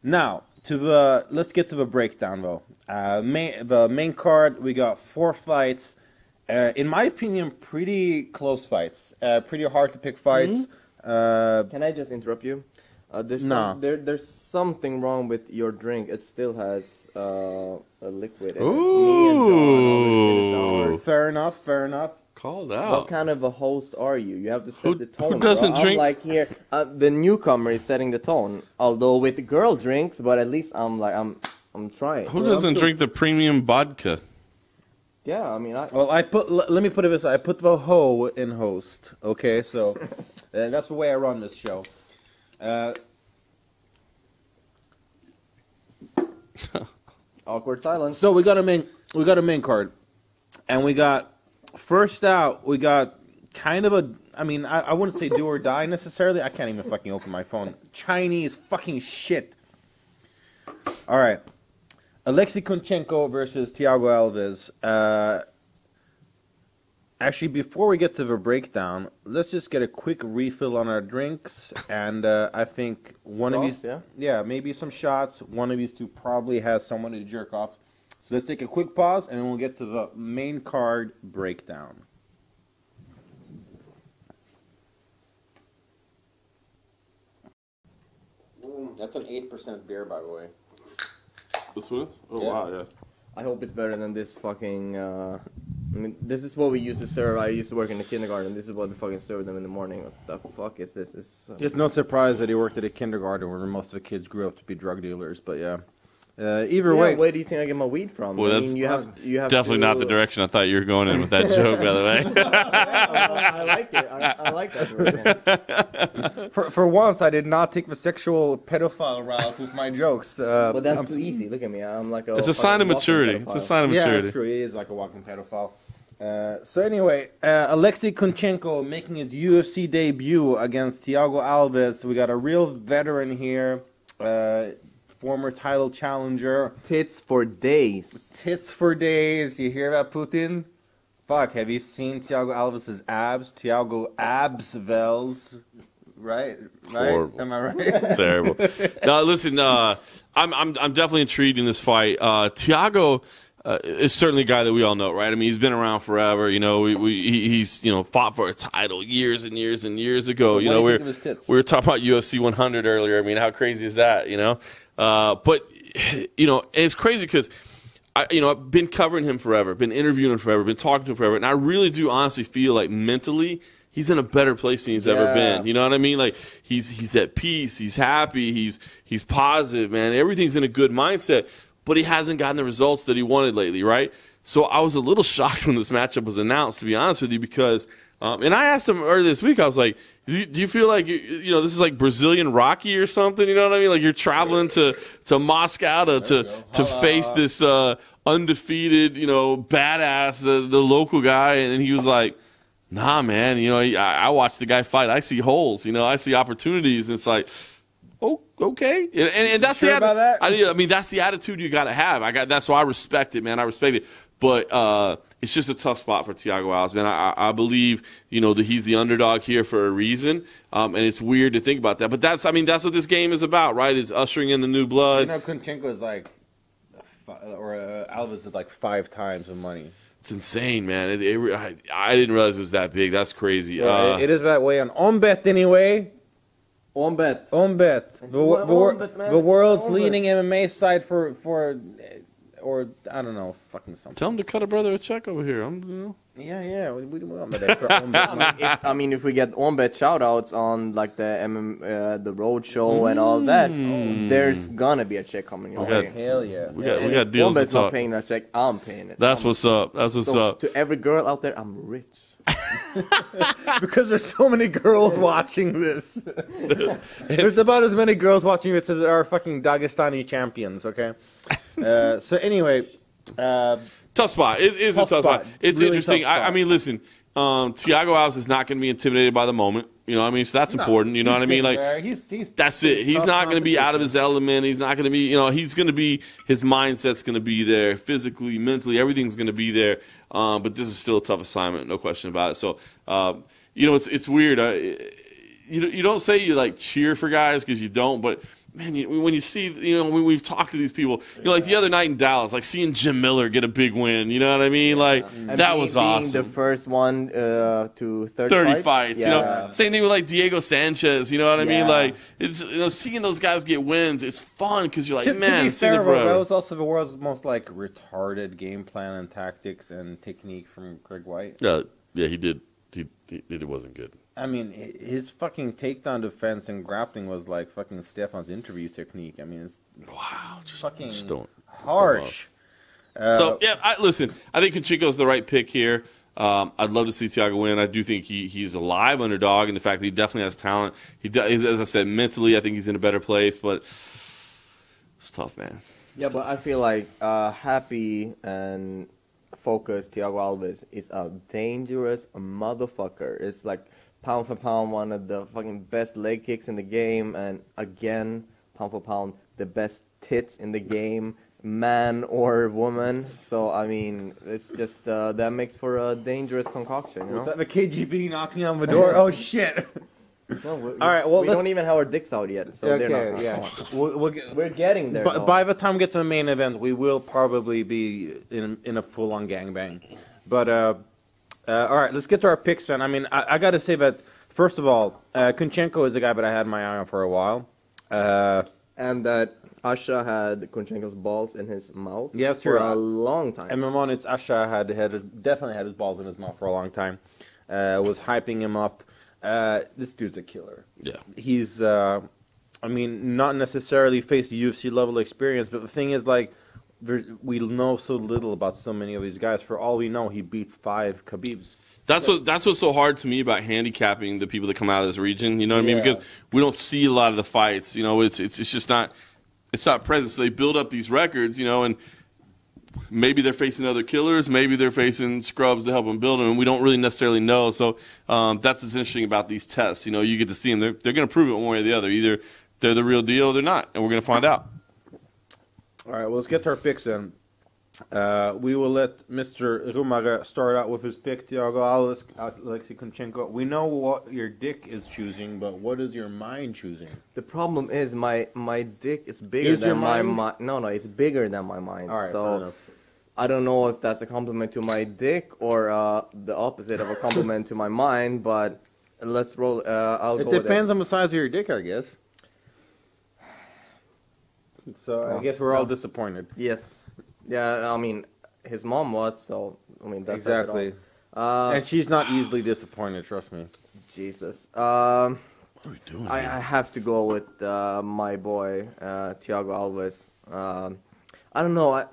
Speaker 1: now to the let's get to the breakdown though. Uh, main, the main card we got four fights. Uh, in my opinion, pretty close fights. Uh, pretty hard to pick fights. Uh,
Speaker 3: Can I just interrupt you? Uh, there's
Speaker 1: No.
Speaker 3: some, there there's something wrong with your drink. It still has uh, a liquid. in it.
Speaker 2: Ooh.
Speaker 3: John
Speaker 1: fair enough. Fair enough.
Speaker 2: Called out.
Speaker 3: What kind of a host are you? You have to set
Speaker 2: Who-
Speaker 3: the
Speaker 2: who
Speaker 3: tone.
Speaker 2: doesn't
Speaker 3: bro.
Speaker 2: drink-
Speaker 3: I'm like here, uh, the newcomer is setting the tone. Although with girl drinks, but at least I'm like I'm I'm trying.
Speaker 2: Who doesn't
Speaker 1: I'm
Speaker 2: drink the premium vodka?
Speaker 3: Yeah, I mean I.
Speaker 1: Well, I put. l- let me put it this: way. I put the hoe in host. Okay, so *laughs* uh, that's the way I run this show. Uh, *laughs*
Speaker 3: Awkward silence.
Speaker 1: so we got a main. We got a main card, and we got first out, we got kind of a. I mean, I, I wouldn't say do or die necessarily. I can't even fucking open my phone. Chinese fucking shit. All right. Alexei Kunchenko versus Thiago Alves. Uh, actually, before we get to the breakdown, let's just get a quick refill on our drinks. And uh, I think one of
Speaker 3: Shots,
Speaker 1: these,
Speaker 3: yeah?
Speaker 1: maybe some shots. One of these two probably has someone to jerk off. So let's take a quick pause, and then we'll get to the main card breakdown. That's an eight percent beer, by the way.
Speaker 2: This one is? Oh
Speaker 1: Yeah.
Speaker 2: wow, yeah.
Speaker 3: I hope it's better than this fucking. Uh, I mean, this is what we used to serve. I used to work in the kindergarten. This is what we fucking serve them in the morning. What the fuck is this? It's, uh,
Speaker 1: It's no surprise that he worked at a kindergarten where most of the kids grew up to be drug dealers. But yeah, uh, either
Speaker 3: yeah,
Speaker 1: way,
Speaker 3: where do you think I get my weed from?
Speaker 2: Well,
Speaker 3: I
Speaker 2: that's
Speaker 3: mean, you have you have
Speaker 2: Definitely
Speaker 3: to,
Speaker 2: not the direction I thought you were going in with that *laughs* joke, by the way.
Speaker 3: I like it. I, I like that direction. *laughs*
Speaker 1: for, for once, I did not take the sexual pedophile route with my jokes. Uh,
Speaker 3: But that's
Speaker 1: I'm-
Speaker 3: too easy. Look at me. I'm like a.
Speaker 2: It's a sign of
Speaker 3: walking
Speaker 2: maturity. It's a sign of
Speaker 1: Yeah,
Speaker 2: maturity.
Speaker 1: that's true. He is like a walking pedophile. Uh, so anyway, uh, Alexei Kunchenko making his UFC debut against Thiago Alves. We got a real veteran here, uh, former title challenger.
Speaker 3: Tits for days.
Speaker 1: Tits for days. You hear about Putin? Fuck, have you seen Thiago Alves' abs? Thiago Absvels. Right? Right?
Speaker 2: Horrible.
Speaker 1: Am I right? *laughs*
Speaker 2: Terrible. No, listen, uh, I'm, I'm, I'm definitely intrigued in this fight. Uh, Tiago uh, is certainly a guy that we all know, right? I mean, he's been around forever. You know, we, we, he- he's you know fought for a title years and years and years ago. you know,
Speaker 1: you
Speaker 2: we
Speaker 1: think
Speaker 2: are
Speaker 1: of his tits?
Speaker 2: we were talking about UFC 100 earlier. I mean, how crazy is that? You know, uh, but you know, and it's crazy because. I, you know, I've been covering him forever, been interviewing him forever, been talking to him forever, and I really do honestly feel like mentally he's in a better place than he's ever been. You know what I mean? Like he's he's at peace, he's happy, he's he's positive, man. Everything's in a good mindset, but he hasn't gotten the results that he wanted lately, right? So I was a little *laughs* shocked when this matchup was announced, to be honest with you, because um, and I asked him earlier this week, I was like, do you, do you feel like you, you know this is like Brazilian Rocky or something? You know what I mean? Like you're traveling to to Moscow to to, to face this uh, undefeated, you know, badass, uh, the local guy, and he was like nah, man. You know, I, I watch the guy fight. I see holes. You know, I see opportunities. And it's like, oh, okay. And, and, and that's
Speaker 1: sure
Speaker 2: the atti-
Speaker 1: that?
Speaker 2: I, I mean, that's the attitude you got to have. I got that's why I respect it, man. I respect it. But uh, it's just a tough spot for Tiago Alves, man. I, I I believe you know that he's the underdog here for a reason, um, and it's weird to think about that. But that's I mean that's what this game is about, right? Is ushering in the new blood.
Speaker 1: You know, Kunchenko is like, or uh, Alves is like five times the money.
Speaker 2: It's insane, man. It, it, I, I didn't realize it was that big. That's crazy.
Speaker 1: Yeah,
Speaker 2: Uh,
Speaker 1: it- it is that way on Ohmbet anyway.
Speaker 3: On bet.
Speaker 1: Ohmbet, the, wo- the, wor-
Speaker 3: Ohmbet, man.
Speaker 1: the world's
Speaker 3: Ohmbet.
Speaker 1: leading MMA site for for, uh, or I don't know, fucking something.
Speaker 2: tell him to cut a brother a check over here. I'm, you know.
Speaker 1: Yeah, yeah, we, we, we want that *laughs* for
Speaker 3: if, I mean, if we get Ohmbet shoutouts on like the MM, uh, the road show and all that, there's gonna be a check coming your way.
Speaker 1: Hell yeah.
Speaker 2: We got
Speaker 3: And
Speaker 2: we got
Speaker 3: if
Speaker 2: deals to
Speaker 3: Ohmbet's not
Speaker 2: talk.
Speaker 3: paying that check, I'm paying it.
Speaker 2: That's
Speaker 3: I'm-
Speaker 2: what's up. That's what's
Speaker 3: so
Speaker 2: up.
Speaker 3: To every girl out there, I'm rich. *laughs*
Speaker 1: because there's so many girls watching this. *laughs* there's about as many girls watching this as there are fucking Dagestani champions. Okay. Uh, so anyway, uh,
Speaker 2: Tough spot. It is
Speaker 1: Tough
Speaker 2: a tough spot.
Speaker 1: spot.
Speaker 2: It's
Speaker 1: Really
Speaker 2: interesting. I, I mean, listen. Um, Tiago Alves is not going to be intimidated by the moment. You know what I mean? So that's important. You know what I mean? Like
Speaker 1: he's, he's
Speaker 2: that's it. He's not going to be out of his element. He's not going to be, you know, he's going to be, his mindset's going to be there physically, mentally, everything's going to be there. Um, but this is still a tough assignment, no question about it. So, um, you know, it's it's weird. Uh, you you don't say you like cheer for guys because you don't, but man, you, when you see, you know, when we've talked to these people, you know, like the other night in Dallas, like seeing Jim Miller get a big win. You know what I mean? Like
Speaker 3: And
Speaker 2: that
Speaker 3: being-
Speaker 2: was
Speaker 3: being
Speaker 2: awesome.
Speaker 3: the first one uh, to 30,
Speaker 2: 30 fights, you know. Same thing with like Diego Sanchez, you know what I mean? Like it's you know seeing those guys get wins, it's fun because you're like,
Speaker 1: To, to be
Speaker 2: it's in there
Speaker 1: fair, though, that was also the world's most like retarded game plan and tactics and technique from Craig White.
Speaker 2: Yeah, yeah, he did. He, he it wasn't good.
Speaker 1: I mean, his fucking takedown defense and grappling was like fucking Stefan's interview technique. I mean, it's
Speaker 2: Wow, just
Speaker 1: Fucking
Speaker 2: just don't.
Speaker 1: harsh. Uh,
Speaker 2: So yeah, I, listen, I think Kunchenko's the right pick here. Um, I'd love to see Tiago win. I do think he, he's a live underdog, and the fact that he definitely has talent. He does, as I said, mentally, I think he's in a better place. But it's tough, man.
Speaker 3: Yeah, but I feel like uh, Happy and focused Thiago Alves is a dangerous motherfucker. It's like pound for pound one of the fucking best leg kicks in the game, and again, pound for pound, the best tits in the game, man or woman. So I mean, it's just uh, that makes for a dangerous concoction. You
Speaker 1: Was
Speaker 3: know?
Speaker 1: that the KGB knocking on the door? *laughs* oh shit!
Speaker 3: No, we,
Speaker 1: All right, well,
Speaker 3: we
Speaker 1: let's-
Speaker 3: don't even have our dicks out yet, so they're not.
Speaker 1: okay, yeah. We'll, we'll get,
Speaker 3: We're getting there.
Speaker 1: But by the time we get to the main event, we will probably be in in a full on gangbang. But uh, uh, all right, let's get to our picks then. I mean, I, I got to say that first of all, uh, Kunchenko is a guy that I had my eye on for a while. Uh,
Speaker 3: and that Asha had Kunchenko's balls in his mouth
Speaker 1: Yes,
Speaker 3: for
Speaker 1: you're-
Speaker 3: a long time.
Speaker 1: and Mamonitz Asha had had definitely had his balls in his mouth for a long time. Uh, was hyping him up. Uh, this dude's a killer.
Speaker 2: Yeah.
Speaker 1: he's uh I mean not necessarily face UFC level experience, but the thing is like there, we know so little about so many of these guys. For all we know, he beat five Khabibs.
Speaker 2: That's what that's what's so hard to me about handicapping the people that come out of this region. You know what I mean? Because we don't see a lot of the fights. You know, it's it's it's just not it's not present. So they build up these records. You know, and maybe they're facing other killers. Maybe they're facing scrubs to help them build them. And we don't really necessarily know. So um, that's what's interesting about these tests. You know, you get to see them. They're they're going to prove it one way or the other. Either they're the real deal, or they're not, and we're going to find out.
Speaker 1: All right, well let's get to our picks then. Uh, we will let Mr. Romare start out with his pick, Thiago Alves, Alexei Kunchenko. We know what your dick is choosing, but what is your mind choosing?
Speaker 3: the problem is my my dick is bigger
Speaker 1: Is
Speaker 3: than my
Speaker 1: mind?
Speaker 3: mi- No, no, it's bigger than my mind.
Speaker 1: All right,
Speaker 3: so. I don't know if that's a compliment to my dick or uh, the opposite of a compliment to my mind. But let's roll. Uh, I'll
Speaker 1: It depends on the size of your dick, I guess. So I guess we're all
Speaker 3: well.
Speaker 1: disappointed.
Speaker 3: Yes. Yeah. I mean, his mom was. So I mean, that's
Speaker 1: exactly.
Speaker 3: Uh,
Speaker 1: and she's not easily disappointed, trust me.
Speaker 3: Jesus. Um.
Speaker 2: What are we doing?
Speaker 3: I. I have to go with uh, my boy uh, Thiago Alves. Um, I don't know. I,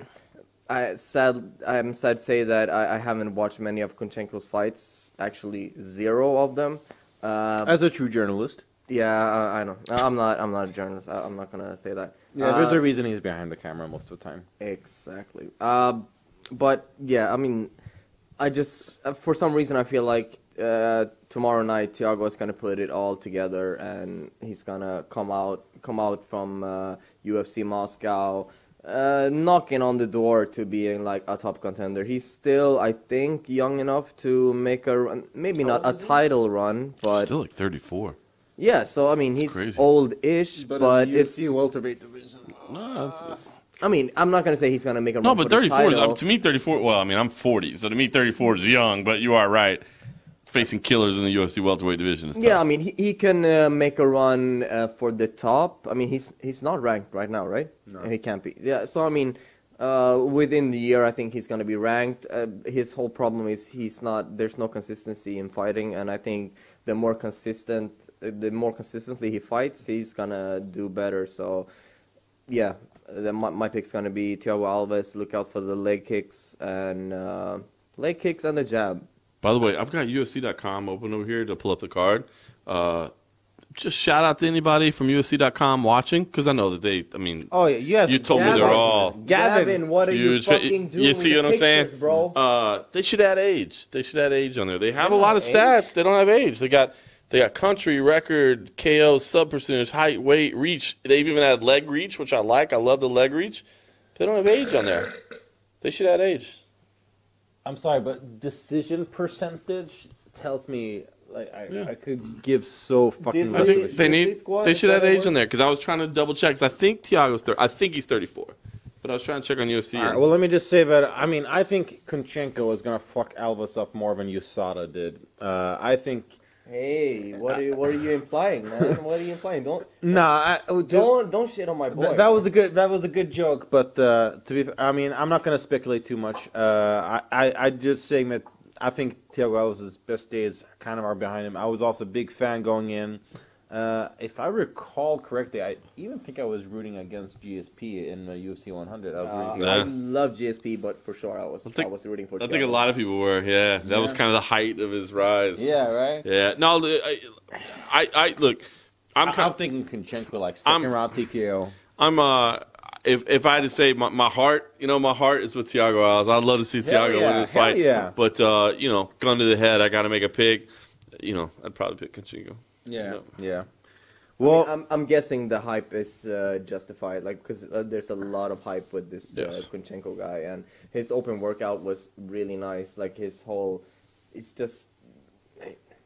Speaker 3: I sad. I'm sad to say that I, I haven't watched many of Kunchenko's fights. Actually, zero of them. Uh,
Speaker 1: As a true journalist.
Speaker 3: yeah, I, I know. I'm not. I'm not a journalist. I, I'm not gonna say that.
Speaker 1: Yeah, there's
Speaker 3: Uh,
Speaker 1: a reason he's behind the camera most of the time.
Speaker 3: Exactly. Um, but yeah, I mean, I just uh, for some reason I feel like uh, tomorrow night Thiago is gonna put it all together and he's gonna come out come out from uh, UFC Moscow. Uh, knocking on the door to being like a top contender. He's still, I think, young enough to make a run. Maybe not a title run, but
Speaker 2: Still like 34.
Speaker 3: Yeah. So I mean,
Speaker 2: That's
Speaker 3: he's
Speaker 2: crazy.
Speaker 3: old-ish, but, it's.
Speaker 1: welterweight division.
Speaker 2: No, it's,
Speaker 3: I mean, I'm not gonna say he's gonna make a
Speaker 2: no
Speaker 3: run
Speaker 2: but
Speaker 3: for the
Speaker 2: 34 is
Speaker 3: title.
Speaker 2: to me 34. Well, I mean I'm 40, so to me 34 is young. But you are right. Facing killers in the UFC welterweight division is tough.
Speaker 3: Yeah, I mean, he, he can uh, make a run uh, for the top. I mean, he's he's not ranked right now, right?
Speaker 1: No.
Speaker 3: He can't be. Yeah, so I mean, uh, within the year, I think he's going to be ranked. Uh, his whole problem is he's not. There's no consistency in fighting, and I think the more consistent, uh, the more consistently he fights, he's gonna do better. So, yeah, the, my, my pick's gonna be Thiago Alves. Look out for the leg kicks and uh, leg kicks and the jab.
Speaker 2: By the way, I've got UFC.com open over here to pull up the card. Uh, just shout out to anybody from UFC.com watching because I know that they. I mean,
Speaker 1: Oh yeah, yes.
Speaker 2: You told me they're all
Speaker 1: Gavin.
Speaker 3: what are you
Speaker 2: huge fa-
Speaker 3: fucking doing?
Speaker 2: You
Speaker 3: with
Speaker 2: see
Speaker 3: the
Speaker 2: what I'm saying,
Speaker 3: bro?
Speaker 2: Uh, they should add age. They should add age on there. They have
Speaker 3: They
Speaker 2: a lot of
Speaker 3: have
Speaker 2: stats. They don't have age. They got they got country record, KO, sub percentage, height, weight, reach. They've even had leg reach, which I like. I love the leg reach. They don't have age on there. They should add age.
Speaker 1: I'm sorry, but decision percentage tells me like I,
Speaker 2: Yeah.
Speaker 1: I could give so fucking.
Speaker 2: I
Speaker 3: they-
Speaker 2: think they need.
Speaker 3: they
Speaker 2: They should add age on there because I was trying to double check. 'cause I think Thiago's thir- I think he's 34, but I was trying to check on UFC.
Speaker 1: All right, well, let me just say that I mean I think Kunchenko is gonna fuck Alves up more than USADA did. Uh, I think.
Speaker 3: Hey, what are you, what are you implying, man? *laughs* What are you implying? Don't
Speaker 1: Nah, I, oh, dude,
Speaker 3: don't don't shit on my boy.
Speaker 1: Th- that was a good. That was a good joke, but uh, to be, I mean, I'm not going to speculate too much. Uh, I, I, I just saying that I think Thiago Alves' best days kind of are behind him. I was also a big fan going in. Uh, if I recall correctly, I even think I was rooting against GSP in the UFC 100. I was
Speaker 3: Uh,
Speaker 1: rooting
Speaker 3: I love GSP, but for sure I was I,
Speaker 2: I think-
Speaker 3: was rooting for.
Speaker 2: I think a lot of people were. Yeah, that was kind of the height of his rise.
Speaker 1: yeah, right.
Speaker 2: Yeah. No, I, I, I look. I'm
Speaker 1: I'm,
Speaker 2: kind
Speaker 1: I'm thinking Kunchenko like
Speaker 2: I'm-
Speaker 1: 2nd round TKO.
Speaker 2: I'm uh if if I had to say my, my heart, you know, my heart is with Thiago Alves. I'd love to see Thiago
Speaker 1: yeah,
Speaker 2: win this
Speaker 1: hell
Speaker 2: fight.
Speaker 1: yeah.
Speaker 2: But uh, you know, gun to the head, I got to make a pick. You know, I'd probably pick Kunchenko.
Speaker 1: Yeah.
Speaker 2: No.
Speaker 1: Yeah.
Speaker 3: Well,
Speaker 1: Well,
Speaker 3: I'm, I'm guessing the hype is uh, justified, like because uh, there's a lot of hype with this
Speaker 2: Yes.
Speaker 3: uh, Kunchenko guy, and his open workout was really nice. Like his whole, it's just,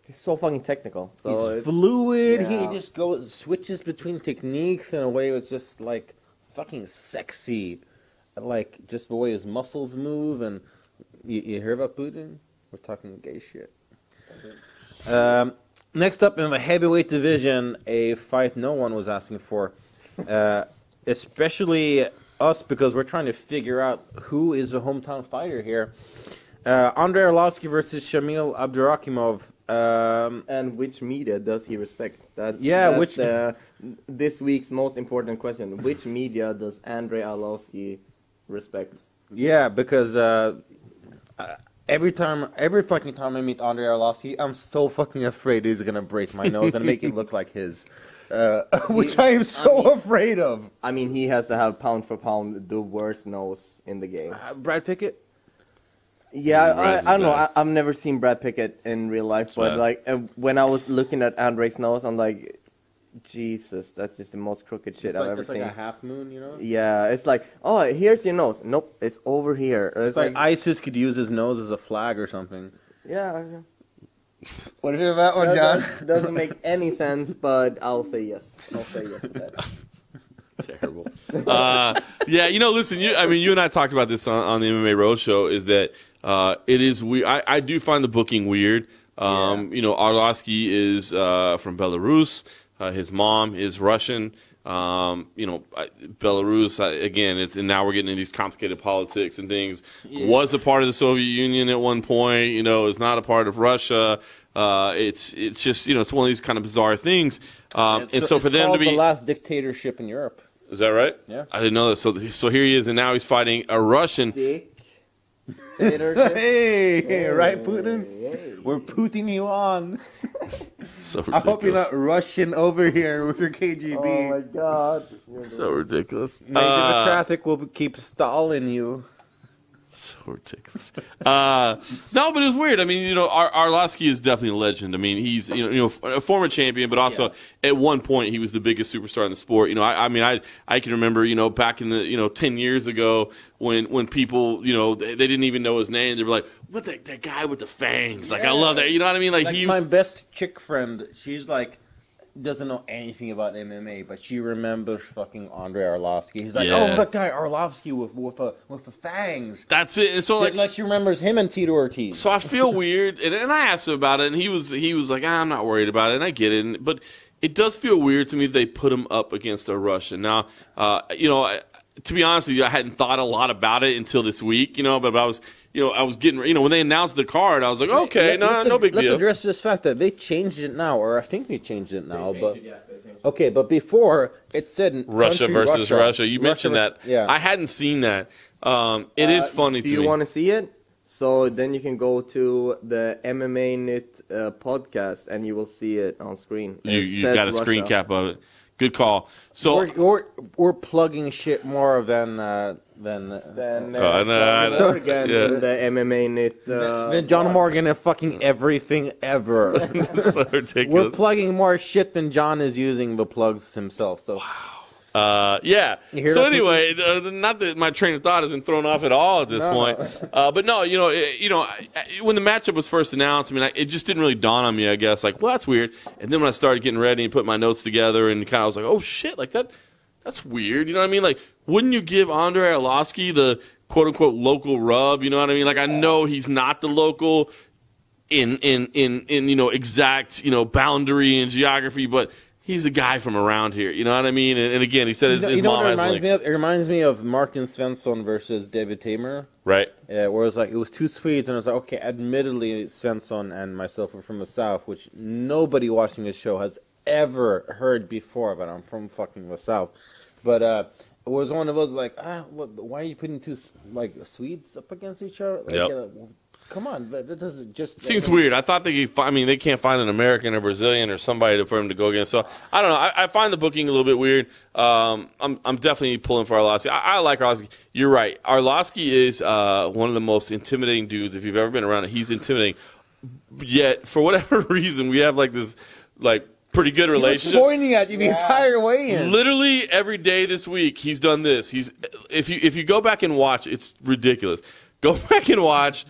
Speaker 3: he's so fucking technical. So
Speaker 1: he's
Speaker 3: it-
Speaker 1: fluid.
Speaker 3: yeah.
Speaker 1: He just goes switches between techniques in a way that's just like fucking sexy. Like just the way his muscles move, and you, you hear about Putin? We're talking gay shit. Um, next up in the heavyweight division, a fight no one was asking for, uh, especially us because we're trying to figure out who is the hometown fighter here. Uh, Andrei Arlovsky versus Shamil Abdurakhimov. Um,
Speaker 3: and which media does he respect? That's
Speaker 1: Yeah,
Speaker 3: that's
Speaker 1: which-
Speaker 3: uh, this week's most important question. Which media does Andrei Arlovsky respect?
Speaker 1: Yeah, because uh, every time, every fucking time I meet Andrei Arlovsky, I'm so fucking afraid he's gonna break my nose and make it look like his, uh, *laughs* which I am so
Speaker 3: I mean-
Speaker 1: afraid of.
Speaker 3: I mean, he has to have pound for pound the worst nose in the game.
Speaker 1: Uh, Brad Pickett.
Speaker 3: Yeah, I, I don't know. I, I've never seen Brad Pickett in real life, but
Speaker 2: bad.
Speaker 3: like uh, when I was looking at Andre's nose, I'm like, Jesus, that's just the most crooked shit
Speaker 1: It's
Speaker 3: I've
Speaker 1: like,
Speaker 3: ever
Speaker 1: it's
Speaker 3: seen.
Speaker 1: like a half moon, you know.
Speaker 3: yeah, it's like, oh, here's your nose. Nope, it's over here. Or
Speaker 1: It's like ISIS could use his nose as a flag or something.
Speaker 3: yeah, yeah. *laughs*
Speaker 1: What do you think about
Speaker 3: That does, doesn't make any sense, but I'll say yes. I'll say yes to that. *laughs*
Speaker 2: Terrible. uh, yeah, you know, listen. You, I mean, you and I talked about this on, on the MMA Road Show. Is that uh, it is weird. I, I do find the booking weird. Um, You know, Arlovsky is uh, from Belarus. Uh, his mom is Russian. Um, you know, Belarus again. It's and now we're getting into these complicated politics and things. Was a part of the Soviet Union at one point. You know, is not a part of Russia. Uh, it's it's just you know it's one of these kind of bizarre things. Um, and so for them to be
Speaker 1: the last dictatorship in Europe.
Speaker 2: is that right?
Speaker 1: Yeah.
Speaker 2: I didn't know that. So, so here he is, and now he's fighting a Russian.
Speaker 3: Dictatorship. *laughs*
Speaker 1: Hey, hey, right, Putin.
Speaker 3: Hey.
Speaker 1: We're Putin you on. *laughs*
Speaker 2: So
Speaker 1: I hope you're not rushing over here with your KGB.
Speaker 3: Oh my god.
Speaker 2: So ridiculous.
Speaker 1: Maybe the
Speaker 2: Uh,
Speaker 1: traffic will keep stalling you.
Speaker 2: So ridiculous. *laughs* Uh, no, but it was weird. I mean, you know, Ar- Arlovsky is definitely a legend. I mean, he's you know, you know a former champion, but also at one point he was the biggest superstar in the sport. You know, I, I mean, I I can remember you know back in the you know ten years ago when when people you know they, they didn't even know his name. They were like, "What the that guy with the fangs?" Like I love that. You know what I mean? Like,
Speaker 1: Like
Speaker 2: he
Speaker 1: my best chick friend, she's like doesn't know anything about MMA, but she remembers fucking Andre Arlovsky. He's like,
Speaker 2: Yeah.
Speaker 1: oh, that guy Arlovsky with with a with the fangs.
Speaker 2: That's it. And so
Speaker 1: Like,
Speaker 2: like
Speaker 1: she remembers him and Tito Ortiz.
Speaker 2: So I feel *laughs* weird, and, and I asked him about it, and he was he was like, ah, "I'm not worried about it," and I get it, and, but it does feel weird to me they put him up against a Russian. Now, uh, you know, I, to be honest with you, I hadn't thought a lot about it until this week, you know, but, but I was, you know, I was getting, you know, when they announced the card, I was like, okay,
Speaker 1: Let-
Speaker 2: no,
Speaker 1: let's
Speaker 2: no
Speaker 1: ad-
Speaker 2: big
Speaker 1: let's
Speaker 2: deal.
Speaker 1: address this fact that they changed it now, or I think they changed it now. but okay, but before it said
Speaker 2: Russia versus Russia. You mentioned
Speaker 1: vers-
Speaker 2: that.
Speaker 1: Yeah.
Speaker 2: I hadn't seen that. Um, it is
Speaker 3: Uh,
Speaker 2: funny
Speaker 3: Do
Speaker 2: to
Speaker 3: you
Speaker 2: me.
Speaker 3: want to see it? So then you can go to the MMA Nytt uh, podcast and you will see it on screen.
Speaker 2: you
Speaker 3: It
Speaker 2: you
Speaker 3: says
Speaker 2: got a screen cap of it. Good call. So
Speaker 1: we're, we're, we're plugging shit more than uh, than
Speaker 3: Then, uh,
Speaker 2: Oh, no, I know.
Speaker 3: again,
Speaker 2: Yeah.
Speaker 3: in the MMA Nytt. Uh,
Speaker 1: than John. Morgan and fucking everything ever. *laughs*
Speaker 2: so
Speaker 1: we're plugging more shit than John is using the plugs himself. So
Speaker 2: Uh, yeah. So anyway, uh, not that my train of thought has been thrown off at all at this
Speaker 1: No.
Speaker 2: point, uh, but no, you know, it, you know, I, I, when the matchup was first announced, I mean, I, it just didn't really dawn on me. I guess like, well, that's weird. And then when I started getting ready and put my notes together, and kind of was like, oh shit, like that, that's weird. You know what I mean? Like, wouldn't you give Andre Arlovsky the quote unquote local rub? You know what I mean? Like, I know he's not the local in in in in you know exact you know boundary and geography, but. He's the guy from around here, you know what I mean? And, and again, he said his,
Speaker 1: you know,
Speaker 2: his
Speaker 1: you know
Speaker 2: mom has
Speaker 1: reminds
Speaker 2: links,
Speaker 1: me of? It reminds me of Martin Svensson versus David Teymur.
Speaker 2: right?
Speaker 1: Yeah, where it was like it was two Swedes, and it was like okay, admittedly Svensson and myself are from the south, which nobody watching this show has ever heard before. But I'm from fucking the south. But uh, it was one of those like, ah, what, why are you putting two like Swedes up against each other? Like,
Speaker 2: Yep.
Speaker 1: uh, Come on, that, that doesn't just
Speaker 2: Seems weird. I thought they I mean, they can't find an American or Brazilian or somebody for him to go against. So I don't know. I, I find the booking a little bit weird. Um, I'm I'm definitely pulling for Arlovsky. I, I like Arlovsky. You're right. Arlovsky is uh, one of the most intimidating dudes. If you've ever been around he's intimidating. Yet for whatever *laughs* reason, we have like this like pretty good
Speaker 1: He was
Speaker 2: relationship.
Speaker 1: pointing at you the
Speaker 3: Yeah.
Speaker 1: entire way in.
Speaker 2: Literally every day this week, he's done this. He's if you if you go back and watch, it's ridiculous. Go *laughs* back and watch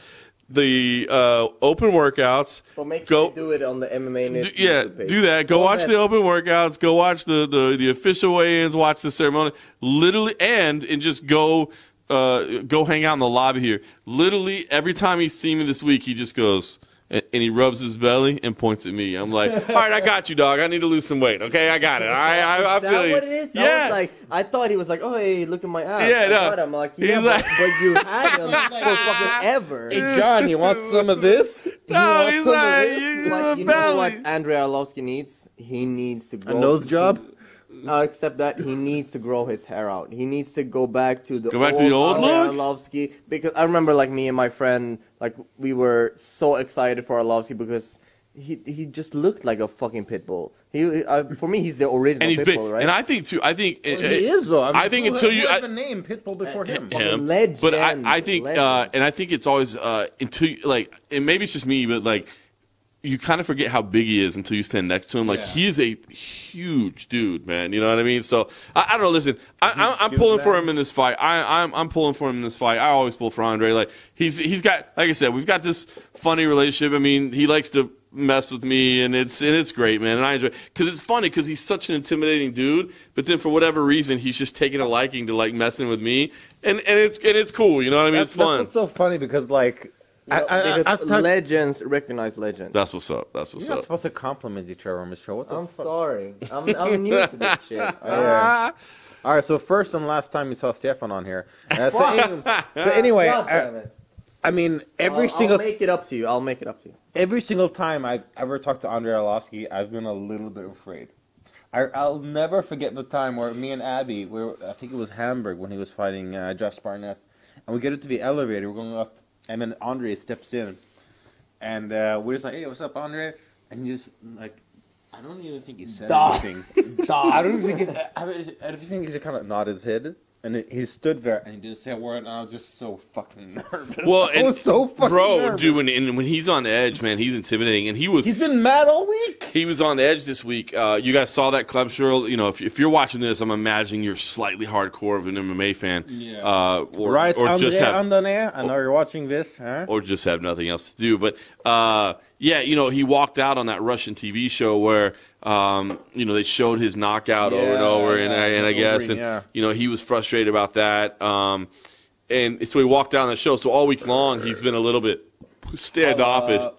Speaker 2: the uh, open workouts.
Speaker 3: But make
Speaker 2: go
Speaker 3: sure you do it on the MMA.
Speaker 2: do, yeah,
Speaker 3: page.
Speaker 2: do that. Go
Speaker 3: Go
Speaker 2: watch
Speaker 3: ahead.
Speaker 2: the open workouts. Go watch the, the, the official weigh-ins. Watch the ceremony. Literally, and and just go uh, go hang out in the lobby here. Literally, every time he's seen me this week, he just goes and, and he rubs his belly and points at me. I'm like, all right, I got you, dog. I need to lose some weight. Okay, I got it. I I, I
Speaker 3: Is that
Speaker 2: feel you.
Speaker 3: what it is? I
Speaker 2: Yeah.
Speaker 3: was like, I thought he was like, oh, hey, look at my ass.
Speaker 2: Yeah,
Speaker 3: I
Speaker 2: no.
Speaker 3: got him. I'm like, yeah,
Speaker 2: He's
Speaker 3: but,
Speaker 2: like-
Speaker 3: but you had him *laughs* for fucking ever.
Speaker 1: Hey, John, you want some of this? *laughs*
Speaker 2: no, he's like, you
Speaker 3: like, you
Speaker 2: a
Speaker 3: know what
Speaker 2: belly.
Speaker 3: Andrei Arlovsky needs? He needs to
Speaker 1: go.
Speaker 3: A
Speaker 1: nose job?
Speaker 3: Uh, except that he needs to grow his hair out. He needs to go back to the
Speaker 2: Go back to the old
Speaker 3: Andrei
Speaker 2: look?
Speaker 3: Arlovsky because I remember like me and my friend like we were so excited for Arlovsky because he he just looked like a fucking pit bull. He uh, for me he's the original
Speaker 2: and he's
Speaker 3: pit
Speaker 2: big.
Speaker 3: bull, right?
Speaker 2: And I think too. I think
Speaker 1: Well, he is though. I, mean,
Speaker 2: I think
Speaker 1: who-
Speaker 2: until
Speaker 1: who
Speaker 2: you-
Speaker 1: had
Speaker 2: I-
Speaker 1: the name Pitbull before him.
Speaker 2: him.
Speaker 3: Legend.
Speaker 2: But I, I think, uh, and I think it's always uh, until you- like, and maybe it's just me, but like, you kind of forget how big he is until you stand next to him. Like,
Speaker 1: Yeah.
Speaker 2: he is a huge dude, man. You know what I mean? So I, I don't know. Listen, I, I'm pulling for him in this fight. I, I'm, I'm pulling for him in this fight. I always pull for Andre. Like, he's, he's got, like I said, we've got this funny relationship. I mean, he likes to mess with me and it's and it's great man and i enjoy because it's funny because he's such an intimidating dude but then for whatever reason he's just taking a liking to like messing with me and and it's and it's cool you know what i mean
Speaker 1: That's,
Speaker 2: it's fun
Speaker 1: That's so funny because like I, I, I,
Speaker 3: because
Speaker 1: I've talked-
Speaker 3: legends recognize legends.
Speaker 2: That's what's up. That's what's
Speaker 1: You're not
Speaker 2: up.
Speaker 1: supposed to compliment each other on this show. What the
Speaker 3: I'm
Speaker 1: fuck?
Speaker 3: sorry. *laughs* I'm, I'm new to this shit.
Speaker 1: Yeah. All right, so first and last time you saw Stefan on here. Uh, so, any- so anyway,
Speaker 3: God
Speaker 1: uh. I mean, every
Speaker 3: I'll,
Speaker 1: single
Speaker 3: I'll make it up to you. I'll make it up to you.
Speaker 1: every single time I've ever talked to Andrei Arlovsky, I've been a little bit afraid. I, I'll never forget the time where me and Abby, we were, I think it was Hamburg when he was fighting uh, Josh Barnett, and we get into the elevator, we're going up, and then Andre steps in, and uh, we're just like, "Hey, what's up, Andre?" And he just like, I don't even think he said
Speaker 3: Dog.
Speaker 1: anything. *laughs* I don't even think he's, I, mean, I just think he just kind of nodded his head. And it- he stood there and he didn't say a word, and I was just so fucking *laughs* nervous.
Speaker 2: Well,
Speaker 1: I
Speaker 2: and
Speaker 1: was so fucking
Speaker 2: bro,
Speaker 1: nervous.
Speaker 2: dude, when, and when he's on edge, man, he's intimidating. And he was
Speaker 1: He's been mad all week.
Speaker 2: he was on edge this week. Uh, you guys saw that club show. You know, if, if you're watching this, I'm imagining you're slightly hardcore of an MMA fan,
Speaker 1: Yeah.
Speaker 2: uh, or,
Speaker 1: right,
Speaker 2: or
Speaker 1: Andre
Speaker 2: just have
Speaker 1: Andone, I know you're watching this, huh?
Speaker 2: or just have nothing else to do. But uh, yeah, you know, he walked out on that Russian TV show where um, you know they showed his knockout over and
Speaker 1: Yeah,
Speaker 2: over, and
Speaker 1: yeah,
Speaker 2: I, and I guess, and
Speaker 1: yeah.
Speaker 2: you know, he was frustrated about that. Um, and so he walked down the show. So all week long, he's been a little bit standoffish.
Speaker 1: Uh,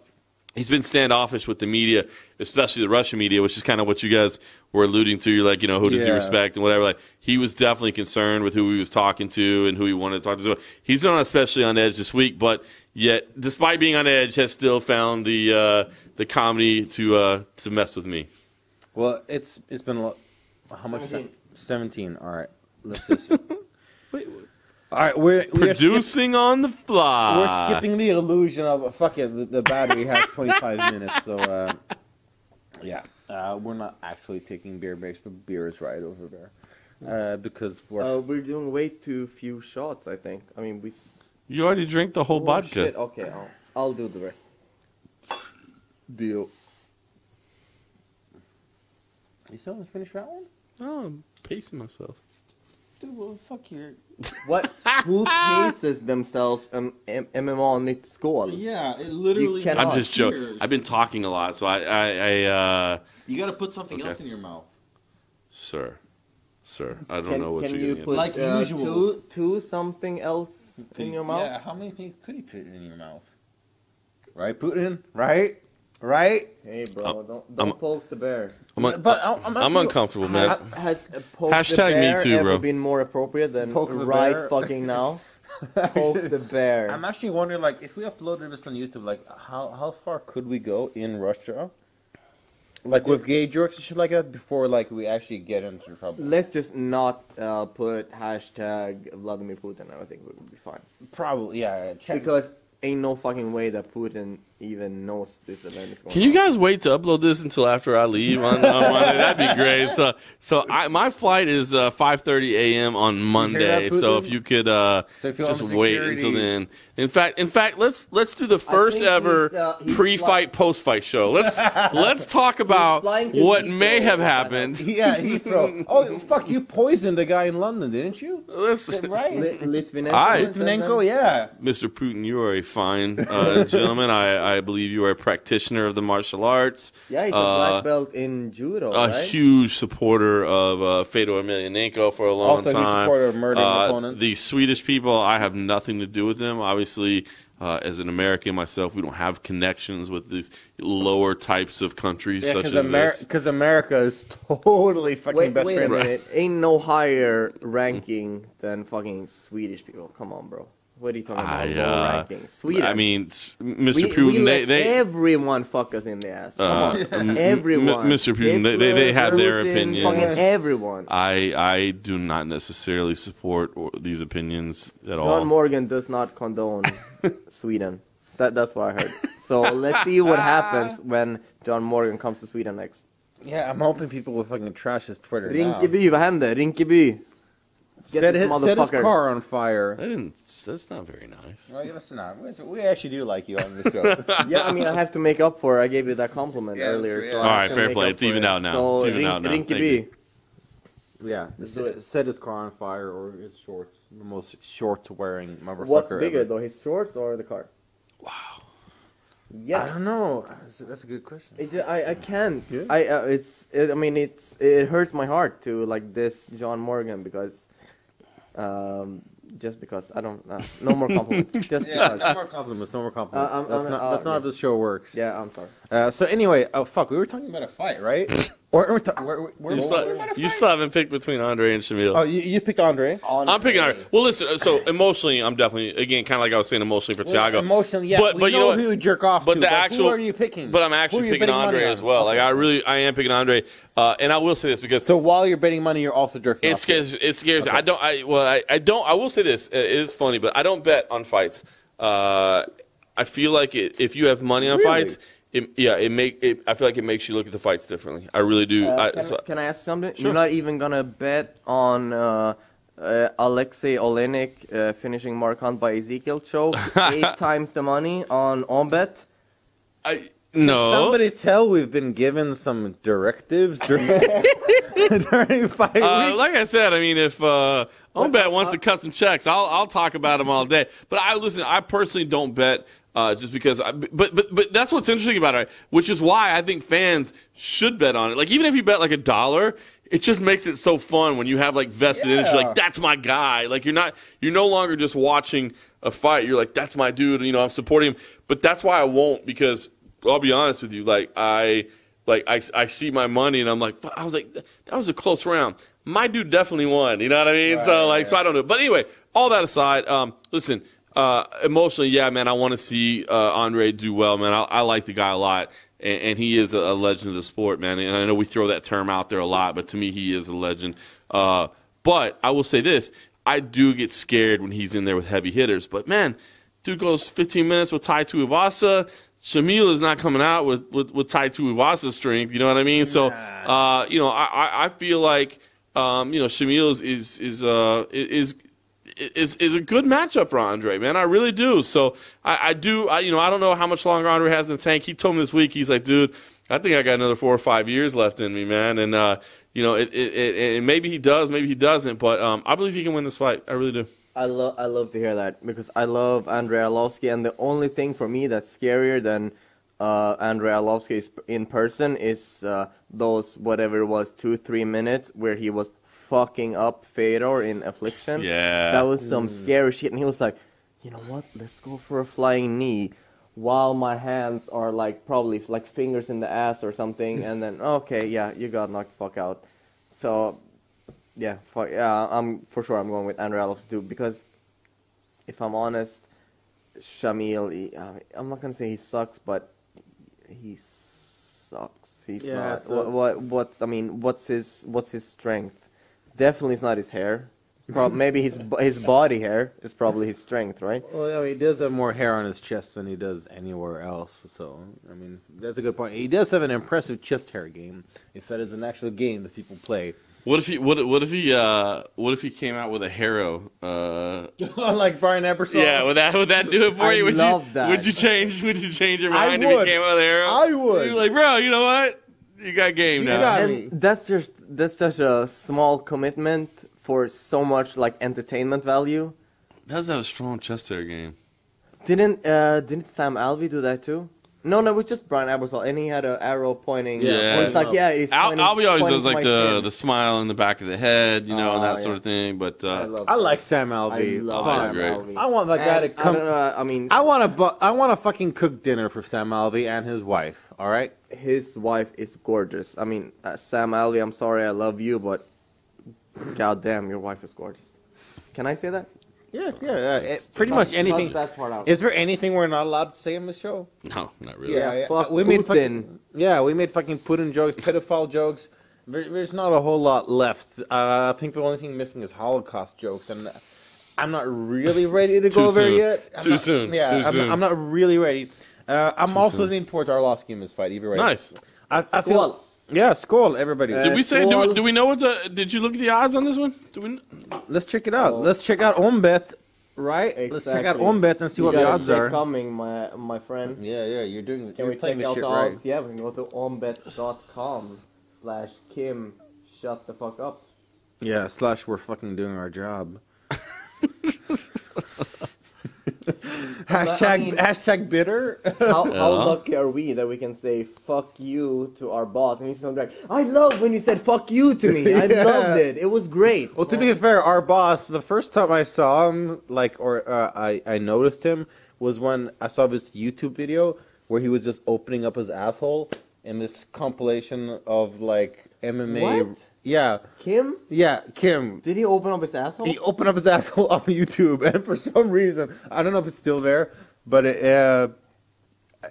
Speaker 2: He's been standoffish with the media, especially the Russian media, which is kind of what you guys were alluding to. You're like, you know, who does he respect and whatever. Like, he was definitely concerned with who he was talking to and who he wanted to talk to. So he's been on especially on edge this week, but yet, despite being on edge, has still found the uh, the comedy to uh, to mess with me.
Speaker 1: Well, it's it's been a lot. How much?
Speaker 3: 17.
Speaker 1: Seventeen. All right. Let's just. *laughs* Wait, all right, we're we're, skip,
Speaker 2: Producing on the fly.
Speaker 1: we're skipping the illusion of fuck it. The, the battery has *laughs* twenty five minutes, so uh, yeah, uh, we're not actually taking beer breaks, but beer is right over there uh, because we're.
Speaker 3: Uh, we're doing way too few shots, I think. I mean, we.
Speaker 2: You already drank the whole
Speaker 3: Oh,
Speaker 2: vodka.
Speaker 3: shit. Okay, I'll, I'll do the rest. Deal.
Speaker 1: you still haven't finished that one?
Speaker 2: Oh, I'm pacing myself.
Speaker 1: Dude, well, fuck your. *laughs*
Speaker 3: What? Who paces themselves um, M- MMA nytt skål?
Speaker 4: Yeah, it literally.
Speaker 2: I'm just joking. I've been talking a lot, so I, I, I uh,
Speaker 4: You got to put something
Speaker 2: Okay.
Speaker 4: else in your mouth.
Speaker 2: sir, sir, I don't
Speaker 3: Can,
Speaker 2: know what
Speaker 3: can
Speaker 2: you're
Speaker 3: you put
Speaker 4: Like
Speaker 3: uh,
Speaker 4: usual.
Speaker 3: two, two something else in your mouth?
Speaker 1: Yeah, how many things could he put in your mouth? Right, Putin. Right, right.
Speaker 3: Hey, bro,
Speaker 2: Uh,
Speaker 3: don't, don't
Speaker 2: I'm-
Speaker 3: poke the bear.
Speaker 2: I'm, un-
Speaker 1: But I'm, I'm,
Speaker 2: I'm uncomfortable, man.
Speaker 3: Has, has poke
Speaker 2: Hashtag
Speaker 3: the
Speaker 2: me
Speaker 3: bear
Speaker 2: too,
Speaker 3: ever
Speaker 2: bro.
Speaker 3: been more appropriate than
Speaker 1: Poke
Speaker 3: right fucking now? *laughs* poke the bear.
Speaker 1: I'm actually wondering, like, if we uploaded this on YouTube, like, how how far could we go in Russia? Like with gay jokes and shit like that before, like, we actually get into trouble.
Speaker 3: Let's just not uh, put hashtag Vladimir Putin. I think we would be fine.
Speaker 1: Probably, yeah. Check.
Speaker 3: Because ain't no fucking way that Putin even knows this event is going
Speaker 2: Can
Speaker 3: on.
Speaker 2: you guys wait to upload this until after I leave on, on Monday? That'd be great. So, so I, my flight is uh, 5:30 a.m. on Monday.
Speaker 1: that,
Speaker 2: So if you could uh,
Speaker 1: So if
Speaker 2: just wait until then. In fact, in fact, let's let's do the first ever
Speaker 3: he's, uh, he's
Speaker 2: pre-fight, post-fight show. Let's *laughs* let's talk about what
Speaker 3: Heathrow
Speaker 2: may have happened. *laughs*
Speaker 1: Yeah, Heathrow. *laughs* Oh, fuck! You poisoned the guy in London, didn't you?
Speaker 2: Let's,
Speaker 1: Right.
Speaker 3: Litvinenko.
Speaker 2: Aye.
Speaker 1: Litvinenko, yeah.
Speaker 2: Mr. Putin, you are a fine uh, gentleman. I, I believe you are a practitioner of the martial arts.
Speaker 3: Yeah, he's a
Speaker 2: Uh,
Speaker 3: black belt in judo,
Speaker 2: a
Speaker 3: right?
Speaker 2: huge supporter of uh, Fedor Emelianenko for a long
Speaker 1: Also a huge
Speaker 2: time.
Speaker 1: supporter of murdering
Speaker 2: Uh,
Speaker 1: opponents.
Speaker 2: The Swedish people, I have nothing to do with them. Obviously, uh, as an American myself, we don't have connections with these lower types of countries
Speaker 1: Yeah,
Speaker 2: such
Speaker 1: because
Speaker 2: as this.
Speaker 1: Because America is *laughs* totally fucking
Speaker 3: Wait,
Speaker 1: best
Speaker 3: wait a
Speaker 1: friends.
Speaker 3: minute. Ain't no higher ranking than fucking Swedish people. Come on, bro. What are you talking about?
Speaker 2: I,
Speaker 3: Low
Speaker 2: uh,
Speaker 3: ranking. Sweden.
Speaker 2: I mean, Mr.
Speaker 3: we,
Speaker 2: Putin,
Speaker 3: we
Speaker 2: they, they
Speaker 3: everyone fuck us in the ass. Come
Speaker 2: uh,
Speaker 3: on. *laughs*
Speaker 2: m- m-
Speaker 3: everyone.
Speaker 2: Mr. Putin, they, they, they have their opinions.
Speaker 3: Fucking everyone.
Speaker 2: I I do not necessarily support or- these opinions at all.
Speaker 3: John Morgan does not condone *laughs* Sweden. That that's what I heard. So let's see what happens when John Morgan comes to Sweden next.
Speaker 1: Yeah, I'm hoping people will fucking trash his Twitter now.
Speaker 3: Rinkeby, vad hände? Rinkeby. Get
Speaker 1: Set
Speaker 3: this
Speaker 1: his, set his car on fire.
Speaker 2: That didn't. That's not very nice.
Speaker 5: Well, listen, uh, we actually do like you on this show. *laughs*
Speaker 3: Yeah, I mean, I have to make up for. it. I gave you that compliment
Speaker 5: Yeah,
Speaker 3: earlier.
Speaker 5: true, yeah.
Speaker 3: I
Speaker 2: All
Speaker 3: have
Speaker 2: right, fair play. It's even
Speaker 3: it.
Speaker 2: out now.
Speaker 3: So
Speaker 2: It's evened
Speaker 3: Rink-
Speaker 2: out now. Thank
Speaker 3: Rinkeby.
Speaker 1: Yeah, set, set his car on fire or his shorts. The most shorts wearing motherfucker.
Speaker 3: What's bigger
Speaker 1: ever.
Speaker 3: though, his shorts or the car? Wow. Yes.
Speaker 1: I don't know. That's- That's a good question.
Speaker 3: It, I I can't.
Speaker 1: Yeah.
Speaker 3: I uh, it's it, I mean it's it hurts my heart to like this John Morgan because um just because I don't uh, no more compliments *laughs* just
Speaker 5: Yeah.
Speaker 3: because
Speaker 1: no more compliments. No more compliments.
Speaker 3: Uh, I'm-
Speaker 1: that's
Speaker 3: I'm-
Speaker 1: not,
Speaker 3: uh,
Speaker 1: that's not how
Speaker 3: yeah.
Speaker 1: this show works.
Speaker 3: yeah I'm sorry
Speaker 1: Uh, so anyway, oh fuck, we were talking about a fight, right? *laughs* or, or ta-
Speaker 5: we're, we're,
Speaker 2: You
Speaker 5: we're,
Speaker 2: still, you still haven't picked between Andre and Shamil.
Speaker 1: oh, you, you picked Andre.
Speaker 2: I'm picking Andre. Well, listen. So emotionally, I'm definitely again kind of like I was saying emotionally for Thiago.
Speaker 1: Emotionally, yeah.
Speaker 2: But-
Speaker 1: we
Speaker 2: but you
Speaker 1: know
Speaker 2: know
Speaker 1: who you jerk off
Speaker 2: But
Speaker 1: to.
Speaker 2: the
Speaker 1: but
Speaker 2: actual-
Speaker 1: who are you picking?
Speaker 2: But I'm actually picking Andre
Speaker 1: on?
Speaker 2: as well. Like I really, I am picking Andre. Uh, and I will say this because
Speaker 1: So while you're betting money, you're also jerking
Speaker 2: It
Speaker 1: off.
Speaker 2: scares. It scares. me. I don't. I well. I, I don't. I will say this. It is funny, but I don't bet on fights. Uh, I feel like it, if you have money on
Speaker 1: Really?
Speaker 2: fights, it, yeah, it make. It, I feel like it makes you look at the fights differently. I really do.
Speaker 3: uh,
Speaker 2: I,
Speaker 3: can,
Speaker 2: so-
Speaker 3: can I ask something
Speaker 2: Sure.
Speaker 3: you're not even gonna bet on uh, uh, Alexei Oleinik uh, finishing Mark Hunt by Ezekiel choke *laughs* eight times the money on on bet
Speaker 2: I, no.
Speaker 1: Somebody tell we've been given some directives during, *laughs* during fight
Speaker 2: Uh,
Speaker 1: week.
Speaker 2: like I said, I mean, if uh, Ohmbet wants to cut some checks, I'll I'll talk about him all day. But I listen. I personally don't bet. Uh, just because, I, but but but that's what's interesting about it, which is why I think fans should bet on it. Like even if you bet like a dollar, it just makes it so fun when you have like vested interest. You're like that's my guy. Like you're not you're no longer just watching a fight. You're like that's my dude. You know I'm supporting him. But that's why I won't because I'll be honest with you. Like I like I, I see my money and I'm like I was like that was a close round. My dude definitely won. You know what I mean? so like so I don't know. But anyway, all that aside, um, listen. Uh, emotionally, yeah, man, I want to see uh, Andre do well, man. I, I like the guy a lot, and, and he is a, a legend of the sport, man. And I know we throw that term out there a lot, but to me, he is a legend. Uh, but I will say this: I do get scared when he's in there with heavy hitters. But man, dude goes 15 minutes with Tai Tuivasa. Shamil is not coming out with with, with Tai Tuivasa's strength. You know what I mean? So, uh, you know, I, I, I feel like um, you know Shamil is is is uh, is is is a good matchup for Andre, man. I really do. So I, I do. I, you know, I don't know how much longer Andre has in the tank. He told me this week. He's like, dude, I think I got another four or five years left in me, man. And uh, you know, it, it, it, and maybe he does, maybe he doesn't. But um, I believe he can win this fight. I really do.
Speaker 3: I love I love to hear that because I love Andrei Arlovsky, and the only thing for me that's scarier than uh, Andrei Arlovsky in person is uh, those whatever it was two three minutes where he was fucking up Fedor in Affliction.
Speaker 2: Yeah.
Speaker 3: that was some scary shit, and he was like, you know what? Let's go for a flying knee. While my hands are like probably like fingers in the ass or something, and then *laughs* okay, yeah, you got knocked the fuck out. So yeah, fuck, yeah, I'm for sure I'm going with Andrei Arlovsky too because if I'm honest, Shamil, he, uh, I'm not gonna say he sucks, but he sucks. He's
Speaker 1: Yeah,
Speaker 3: not.
Speaker 1: so-
Speaker 3: What, what? What's? I mean, what's his? What's his strength? Definitely, it's not his hair. Prob- *laughs* maybe his his body hair is probably his strength, right?
Speaker 1: Well, yeah, he does have more hair on his chest than he does anywhere else. So, I mean, that's a good point. He does have an impressive chest hair game, if that is an actual game that people play.
Speaker 2: What if he what what if he uh what if he came out with a harrow? Uh, *laughs*
Speaker 1: Unlike Brian Ebersole.
Speaker 2: yeah, would that would that do it for
Speaker 3: I
Speaker 2: you? Would
Speaker 3: love
Speaker 2: you
Speaker 3: that.
Speaker 2: would you change would you change your
Speaker 1: I
Speaker 2: mind if
Speaker 1: would.
Speaker 2: he came out with a harrow?
Speaker 1: I would.
Speaker 2: You're like, bro, you know what? You got game
Speaker 1: You
Speaker 2: now.
Speaker 1: got-
Speaker 3: and that's just that's such a small commitment for so much like entertainment value.
Speaker 2: Does have a strong chest hair game.
Speaker 3: Didn't uh didn't Sam Alvey do that too? No, no, it was just Brian Ebersole, and he had an arrow pointing.
Speaker 2: Yeah.
Speaker 3: it's like yeah, he's
Speaker 2: Al-
Speaker 3: pointing,
Speaker 2: Alvey always
Speaker 3: pointing
Speaker 2: does like the
Speaker 3: chin.
Speaker 2: the smile in the back of the head, you know, and
Speaker 3: Oh,
Speaker 2: that sort of thing. But
Speaker 3: I
Speaker 2: uh,
Speaker 3: love.
Speaker 1: I like
Speaker 3: that.
Speaker 1: Sam
Speaker 3: I love
Speaker 2: Oh,
Speaker 3: Sam
Speaker 2: great.
Speaker 3: Alvey.
Speaker 1: I want that guy to
Speaker 3: And I
Speaker 1: come.
Speaker 3: don't know. I mean,
Speaker 1: I want to. Bu- I want to fucking cook dinner for Sam Alvey and his wife. All right.
Speaker 3: His wife is gorgeous. I mean, uh, Sam Alvey, I'm sorry, I love you, but goddamn, your wife is gorgeous. Can I say that?
Speaker 1: Yeah, yeah. yeah. It- pretty much anything.
Speaker 3: Cut that part out.
Speaker 1: Is there anything we're not allowed to say on the show?
Speaker 2: no, not really.
Speaker 3: Yeah, fuck
Speaker 1: we made fucking, yeah, we made fucking Putin jokes, pedophile jokes. There, there's not a whole lot left. Uh, I think the only thing missing is Holocaust jokes, and I'm not really ready to go there
Speaker 2: soon.
Speaker 1: yet. I'm
Speaker 2: Too
Speaker 1: not-
Speaker 2: soon.
Speaker 1: Yeah,
Speaker 2: Too
Speaker 1: I'm,
Speaker 2: soon.
Speaker 1: I'm not really ready. Uh, I'm
Speaker 2: Too
Speaker 1: also
Speaker 2: soon.
Speaker 1: leaning towards Arlovsky in this fight. Either way,
Speaker 2: Nice.
Speaker 1: I, I feel.
Speaker 3: Well,
Speaker 1: Yeah, skull, everybody.
Speaker 3: Uh,
Speaker 2: Did we say? Do we, do we know what the? Did you look at the odds on this one? Do we?
Speaker 1: Let's check it out.
Speaker 3: Oh.
Speaker 1: Let's check out Ohmbet, right? Let's check out
Speaker 3: Exactly.
Speaker 1: Ohmbet and see
Speaker 3: you
Speaker 1: what the odds are.
Speaker 3: coming, my my friend.
Speaker 5: Yeah, yeah, you're doing.
Speaker 3: Can
Speaker 5: you're
Speaker 3: we check out
Speaker 5: shit
Speaker 3: the
Speaker 5: right.
Speaker 3: odds? Yeah, we can go to ohmbet.com slash Kim. Shut the fuck up.
Speaker 1: Yeah, slash we're fucking doing our job. *laughs* hashtag
Speaker 3: I mean-
Speaker 1: hashtag bitter.
Speaker 3: How, how *laughs*
Speaker 2: Yeah.
Speaker 3: lucky are we that we can say fuck you to our boss and he's something like, I love when you said fuck you to me. I *laughs*
Speaker 1: Yeah.
Speaker 3: loved it. It was great.
Speaker 1: well, to be fair, our boss, the first time I saw him, like, or uh, I I noticed him was when I saw this YouTube video where he was just opening up his asshole in this compilation of like MMA.
Speaker 3: What?
Speaker 1: Yeah,
Speaker 3: Kim,
Speaker 1: yeah, Kim.
Speaker 3: did he open up his asshole?
Speaker 1: He opened up his *laughs* asshole on YouTube, and for some reason, I don't know if it's still there, but it, uh,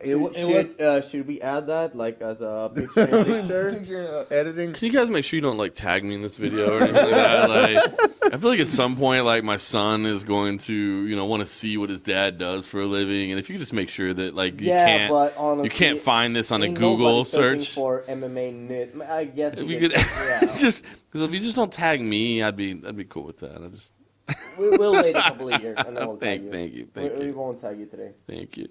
Speaker 1: it,
Speaker 3: should,
Speaker 1: it
Speaker 3: should, uh, should we add that like as a *laughs* picture in
Speaker 1: was
Speaker 3: picture?
Speaker 1: picture uh, editing.
Speaker 2: Can you guys make sure you don't like tag me in this video or anything like that? *laughs* Like, I feel like at some point, like my son is going to, you know, want to see what his dad does for a living, and if you could just make sure that like you
Speaker 3: yeah,
Speaker 2: can't,
Speaker 3: but honestly,
Speaker 2: you can't find this on a Google search.
Speaker 3: for MMA Nytt. I guess
Speaker 2: If
Speaker 3: you
Speaker 2: you could *laughs*
Speaker 3: yeah.
Speaker 2: just because if you just don't tag me, I'd be I'd be cool with that. I just
Speaker 3: we, we'll wait a couple of years and then we'll tag
Speaker 2: thank
Speaker 3: you.
Speaker 2: thank you thank
Speaker 3: we, we won't tag you today.
Speaker 2: thank you.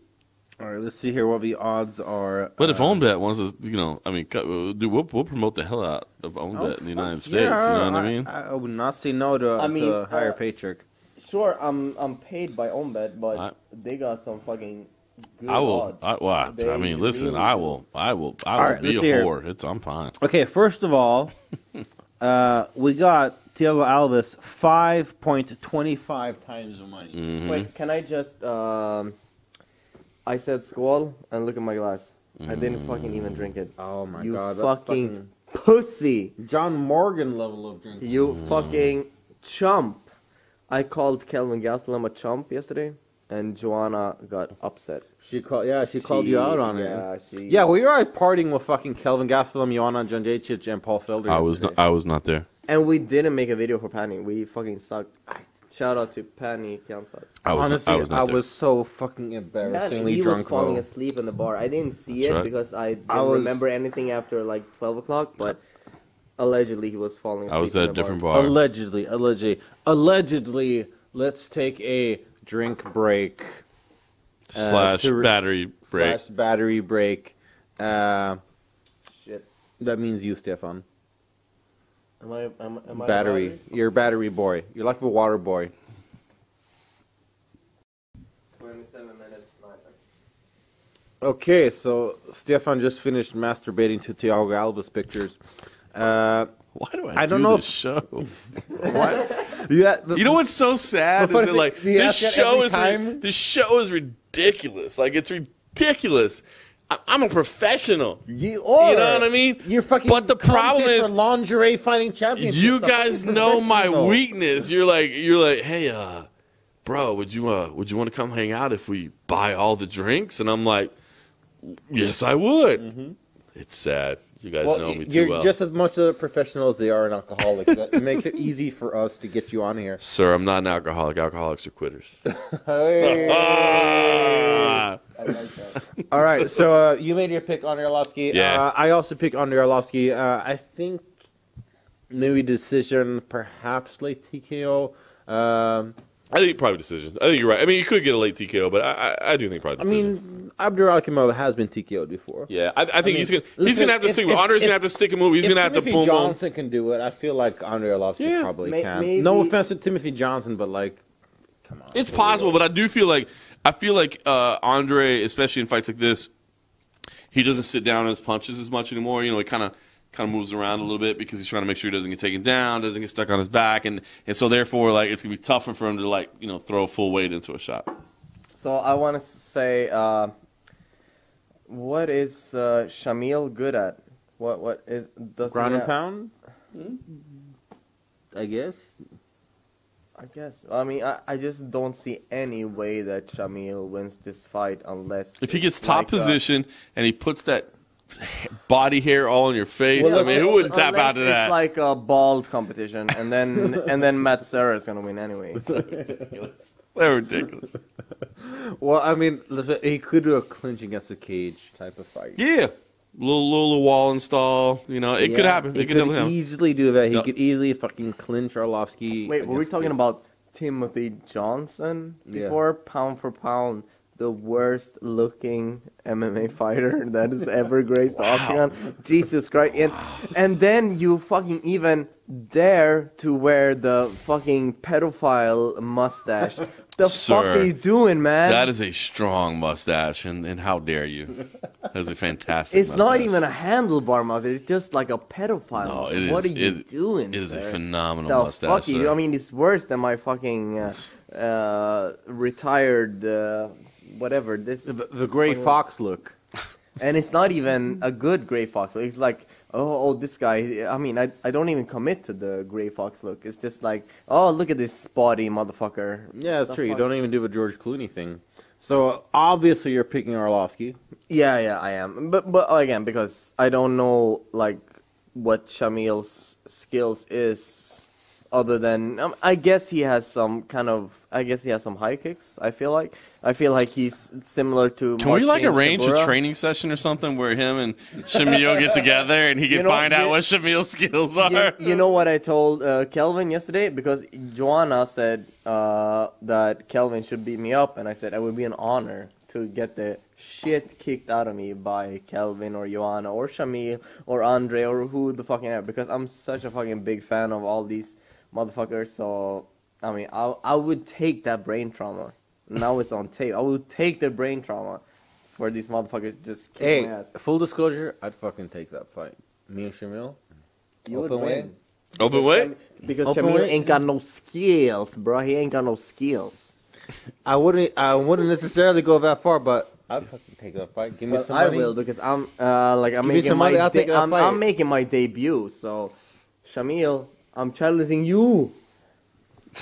Speaker 1: All right, let's see here what the odds are.
Speaker 2: But if
Speaker 1: uh,
Speaker 2: Ohmbet wants us, you know, I mean, cut- we'll, we'll, we'll promote the hell out of Ohmbet
Speaker 1: oh,
Speaker 2: in the United
Speaker 1: fuck
Speaker 2: States.
Speaker 1: yeah,
Speaker 2: you know what I mean?
Speaker 1: I, I would not say no to,
Speaker 3: I mean,
Speaker 1: to a higher
Speaker 3: uh,
Speaker 1: paycheck.
Speaker 3: Sure, I'm I'm paid by Ohmbet, but
Speaker 2: I-
Speaker 3: they got some fucking good
Speaker 2: I will.
Speaker 3: odds.
Speaker 2: I, well, I- I mean, listen,
Speaker 3: really
Speaker 2: I will. I will. I will
Speaker 1: right,
Speaker 2: be a
Speaker 1: see here.
Speaker 2: whore. It's I'm fine.
Speaker 1: Okay, first of all, *laughs* uh, we got Thiago Alves five point twenty five times the money.
Speaker 2: Mhm.
Speaker 3: Wait, can I just um? I said skål and look at my glass. I didn't fucking even drink it.
Speaker 1: Oh my
Speaker 3: You
Speaker 1: god, that's
Speaker 3: fucking pussy.
Speaker 1: John Morgan level of drinking.
Speaker 3: You
Speaker 2: Mm.
Speaker 3: fucking chump. I called Kelvin Gastelum a chump yesterday, and Joanna got upset.
Speaker 1: She called, yeah, she, called you out on it.
Speaker 3: yeah, She,
Speaker 1: Yeah, we were out partying with fucking Kelvin Gastelum, Joanna Jędrzejczyk, and Paul Felder.
Speaker 2: I was. Not. I was not there.
Speaker 3: And we didn't make a video for Penny. We fucking sucked. Shout out to Penny Kansas.
Speaker 2: I was.
Speaker 1: Honestly,
Speaker 2: not, I was not there.
Speaker 1: so fucking
Speaker 3: Yeah,
Speaker 1: embarrassingly
Speaker 3: he was falling
Speaker 1: though.
Speaker 3: asleep in the bar. I didn't see
Speaker 2: That's
Speaker 3: it
Speaker 2: right.
Speaker 3: because I didn't
Speaker 1: I was-
Speaker 3: remember anything after like twelve o'clock. But allegedly, he was falling asleep.
Speaker 2: I was
Speaker 3: in
Speaker 2: at
Speaker 3: the
Speaker 2: a different
Speaker 3: bar.
Speaker 2: bar.
Speaker 1: Allegedly, allegedly, allegedly. Let's take a drink break. uh,
Speaker 2: slash
Speaker 1: to re-
Speaker 2: battery break.
Speaker 1: Slash battery break. Uh,
Speaker 3: Shit.
Speaker 1: that means you, Stefan.
Speaker 3: Am I? Am, am I a
Speaker 1: Battery. You're a battery boy. You're like a water boy.
Speaker 3: Twenty-seven minutes. Nine seconds.
Speaker 1: Okay, so Stefan just finished masturbating to Thiago Alves pictures. Uh,
Speaker 2: Why do I?
Speaker 1: I don't
Speaker 2: do
Speaker 1: know
Speaker 2: this
Speaker 1: if-
Speaker 2: show. *laughs* *laughs*
Speaker 1: yeah, the-
Speaker 2: You know what's so sad is that
Speaker 1: thing,
Speaker 2: like this show is ri-
Speaker 1: time?
Speaker 2: this show is ridiculous. Like it's ridiculous. I'm a professional.
Speaker 1: You are.
Speaker 2: You know what I mean?
Speaker 1: You're fucking.
Speaker 2: But the problem is-
Speaker 1: lingerie fighting championships.
Speaker 2: You guys know my weakness. You're like you're like, hey, uh, bro, would you uh would you want to come hang out if we buy all the drinks? And I'm like, yes, I would.
Speaker 1: Mm-hmm.
Speaker 2: It's sad. You guys
Speaker 1: Well,
Speaker 2: know me too you're well.
Speaker 1: just as much of a professional as they are an alcoholic. that it *laughs* makes it easy for us to get you on here.
Speaker 2: Sir, I'm not an alcoholic. Alcoholics are quitters. *laughs*
Speaker 1: Hey. *laughs*
Speaker 2: Ah!
Speaker 3: Like.
Speaker 1: All right, so uh, you made your pick on Arlovsky.
Speaker 2: Yeah.
Speaker 1: Uh, I also picked on Arlovsky. Uh, I think maybe decision, perhaps late TKO. Um,
Speaker 2: I think probably decision. I think you're right. I mean, you could get a late TKO, but I, I, I do think probably
Speaker 1: I
Speaker 2: decision.
Speaker 1: mean, Abdurakhimov has been TKO'd before.
Speaker 2: yeah, I, I think
Speaker 1: mean,
Speaker 2: he's gonna he's
Speaker 1: listen,
Speaker 2: gonna have to
Speaker 1: if-
Speaker 2: stick.
Speaker 1: if-
Speaker 2: Andre's
Speaker 1: if-
Speaker 2: gonna have to stick a move. He's
Speaker 1: if
Speaker 2: gonna have to
Speaker 1: Timothy
Speaker 2: boom boom.
Speaker 1: Johnson can do it. I feel like Andre Arlovsky
Speaker 2: Yeah.
Speaker 1: probably
Speaker 3: May-
Speaker 1: can.
Speaker 3: maybe-
Speaker 1: No offense to Timothy Johnson, but like, come on.
Speaker 2: It's possible, but I do feel like I feel like uh, Andre, especially in fights like this, he doesn't sit down on his punches as much anymore. You know, he kind of kind of moves around a little bit because he's trying to make sure he doesn't get taken down, doesn't get stuck on his back, and and so therefore, like it's gonna be tougher for him to like you know throw full weight into a shot.
Speaker 3: So I want to say, uh, what is uh, Shamil good at? What what is does
Speaker 1: ground and
Speaker 3: have-
Speaker 1: pound. I guess.
Speaker 3: I guess. I mean, I, I just don't see any way that Shamil wins this fight unless
Speaker 2: If he gets top
Speaker 3: like a-
Speaker 2: position and he puts that body hair all in your face,
Speaker 3: Well,
Speaker 2: I mean, who wouldn't tap
Speaker 3: unless
Speaker 2: out to
Speaker 3: it's
Speaker 2: that?
Speaker 3: like a bald competition, and then *laughs* and then Matt Serra is gonna win anyway. *laughs* Ridiculous.
Speaker 2: They're ridiculous.
Speaker 1: Well, I mean, he could do a clinch against a cage type of fight.
Speaker 2: Yeah, little little wall install. You know, it could
Speaker 1: Yeah,
Speaker 2: happen.
Speaker 1: He
Speaker 2: It could
Speaker 1: could
Speaker 2: happen.
Speaker 1: easily do that. He
Speaker 2: Yep.
Speaker 1: could easily fucking clinch Arlovsky.
Speaker 3: Wait, were we
Speaker 1: against
Speaker 3: talking
Speaker 1: cage.
Speaker 3: about Timothy Johnson
Speaker 1: Yeah.
Speaker 3: before? Pound for pound, the worst looking MMA *laughs* fighter that has *laughs* ever graced the octagon. Jesus Christ! And and then you fucking even dare to wear the fucking pedophile mustache. *laughs* The fuck are you doing, man?
Speaker 2: That is a strong mustache, and, and how dare you? That is a fantastic.
Speaker 3: It's not even a handlebar mustache. It's just like a pedophile.
Speaker 2: No,
Speaker 3: mustache.
Speaker 2: it
Speaker 3: What
Speaker 2: is-
Speaker 3: are you
Speaker 2: it-
Speaker 3: doing?
Speaker 2: It is a phenomenal
Speaker 3: the
Speaker 2: mustache.
Speaker 3: fuck you? I mean, it's worse than my fucking uh, uh, retired uh, whatever this.
Speaker 1: the, the gray fox look.
Speaker 3: and it's not even a good gray fox. Look. It's like, oh, oh, this guy. I mean, I, I don't even commit to the gray fox look. It's just like, oh, look at this spotty motherfucker.
Speaker 1: Yeah, it's
Speaker 3: The
Speaker 1: true. You don't even do the George Clooney thing. So obviously you're picking Arlovsky.
Speaker 3: Yeah, yeah, I am. But but again, because I don't know like what Shamil's skills is, other than um, I guess he has some kind of. I guess he has some high kicks. I feel like I feel like he's similar to.
Speaker 2: Can we like arrange a training session or something where him and Shamil get together and he can
Speaker 3: You know,
Speaker 2: find out what Shamil's skills are?
Speaker 3: You, you know what I told uh, Kelvin yesterday because Joanna said uh, that Kelvin should beat me up, and I said it would be an honor to get the shit kicked out of me by Kelvin or Joanna or Shamil or Andre or who the fucking ever because I'm such a fucking big fan of all these motherfuckers. So I mean, I I would take that brain trauma. Now it's on tape. I will take the brain trauma for these motherfuckers just kick
Speaker 1: Hey,
Speaker 3: my ass.
Speaker 1: full disclosure, I'd fucking take that fight. Me and Shamil.
Speaker 3: You would
Speaker 1: open
Speaker 3: win.
Speaker 1: weight?
Speaker 2: Open weight?
Speaker 3: Because
Speaker 1: Open
Speaker 3: Shamil
Speaker 1: weight?
Speaker 3: ain't got no skills, bro. He ain't got no skills. *laughs*
Speaker 1: I wouldn't. I wouldn't necessarily go that far, but I'd fucking take that fight. Give me
Speaker 3: Well,
Speaker 1: some
Speaker 3: I will because I'm uh, like I'm
Speaker 1: Give me
Speaker 3: making
Speaker 1: some
Speaker 3: my
Speaker 1: money, I'll
Speaker 3: de-
Speaker 1: take that
Speaker 3: I'm,
Speaker 1: fight.
Speaker 3: I'm making my debut. So, Shamil, I'm challenging you.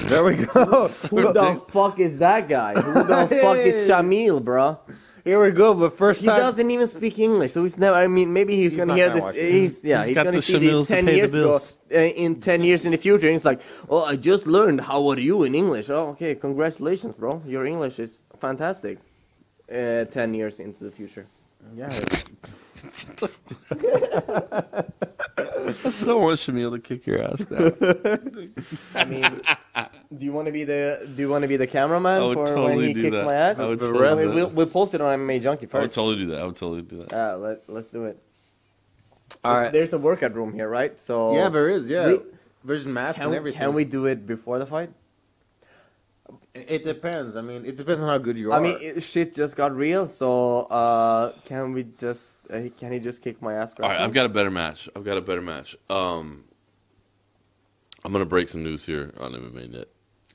Speaker 1: There we go. *laughs*
Speaker 3: Who the fuck is that guy? Who the *laughs* fuck is Shamil, bro?
Speaker 1: Here we go. But first
Speaker 3: He
Speaker 1: time.
Speaker 3: doesn't even speak English, so he's never. I mean, maybe he's,
Speaker 1: He's
Speaker 3: gonna
Speaker 1: not
Speaker 3: hear
Speaker 1: gonna
Speaker 3: this.
Speaker 1: watch it.
Speaker 3: He's yeah,
Speaker 2: He's
Speaker 3: he's,
Speaker 2: got
Speaker 3: gonna
Speaker 2: the
Speaker 3: see
Speaker 2: Shamils
Speaker 3: this
Speaker 2: to
Speaker 3: ten
Speaker 2: pay the
Speaker 3: years ago.
Speaker 2: bills.
Speaker 3: Uh, in ten years in the future, and he's like, "Oh, I just learned how are you in English." Oh, okay, congratulations, bro. Your English is fantastic. Uh, ten years into the future. Yeah. *laughs* *laughs*
Speaker 2: I so want Shamil to kick your ass down. *laughs*
Speaker 3: I mean, do you want to be the do you want to be the cameraman
Speaker 2: I would
Speaker 3: for when
Speaker 2: totally
Speaker 3: he
Speaker 2: do
Speaker 3: kicks
Speaker 2: that.
Speaker 3: my ass?
Speaker 2: I would totally
Speaker 3: mean,
Speaker 2: do that.
Speaker 3: we'll we'll post it on MMA Junkie first.
Speaker 2: I would
Speaker 3: first.
Speaker 2: totally do that. I would totally do that.
Speaker 3: Yeah, let let's do it.
Speaker 1: All right.
Speaker 3: There's a workout room here, right? So
Speaker 1: Yeah, there is. Yeah,
Speaker 3: We-
Speaker 1: there's mats
Speaker 3: can
Speaker 1: and everything.
Speaker 3: can we do it before the fight?
Speaker 1: It it depends. I mean, it depends on how good you are.
Speaker 3: I mean, it, shit just got real. So uh, can we just uh, can he just kick my ass?
Speaker 2: All right, I've got a better match. I've got a better match. Um, I'm gonna break some news here on MMA Nytt.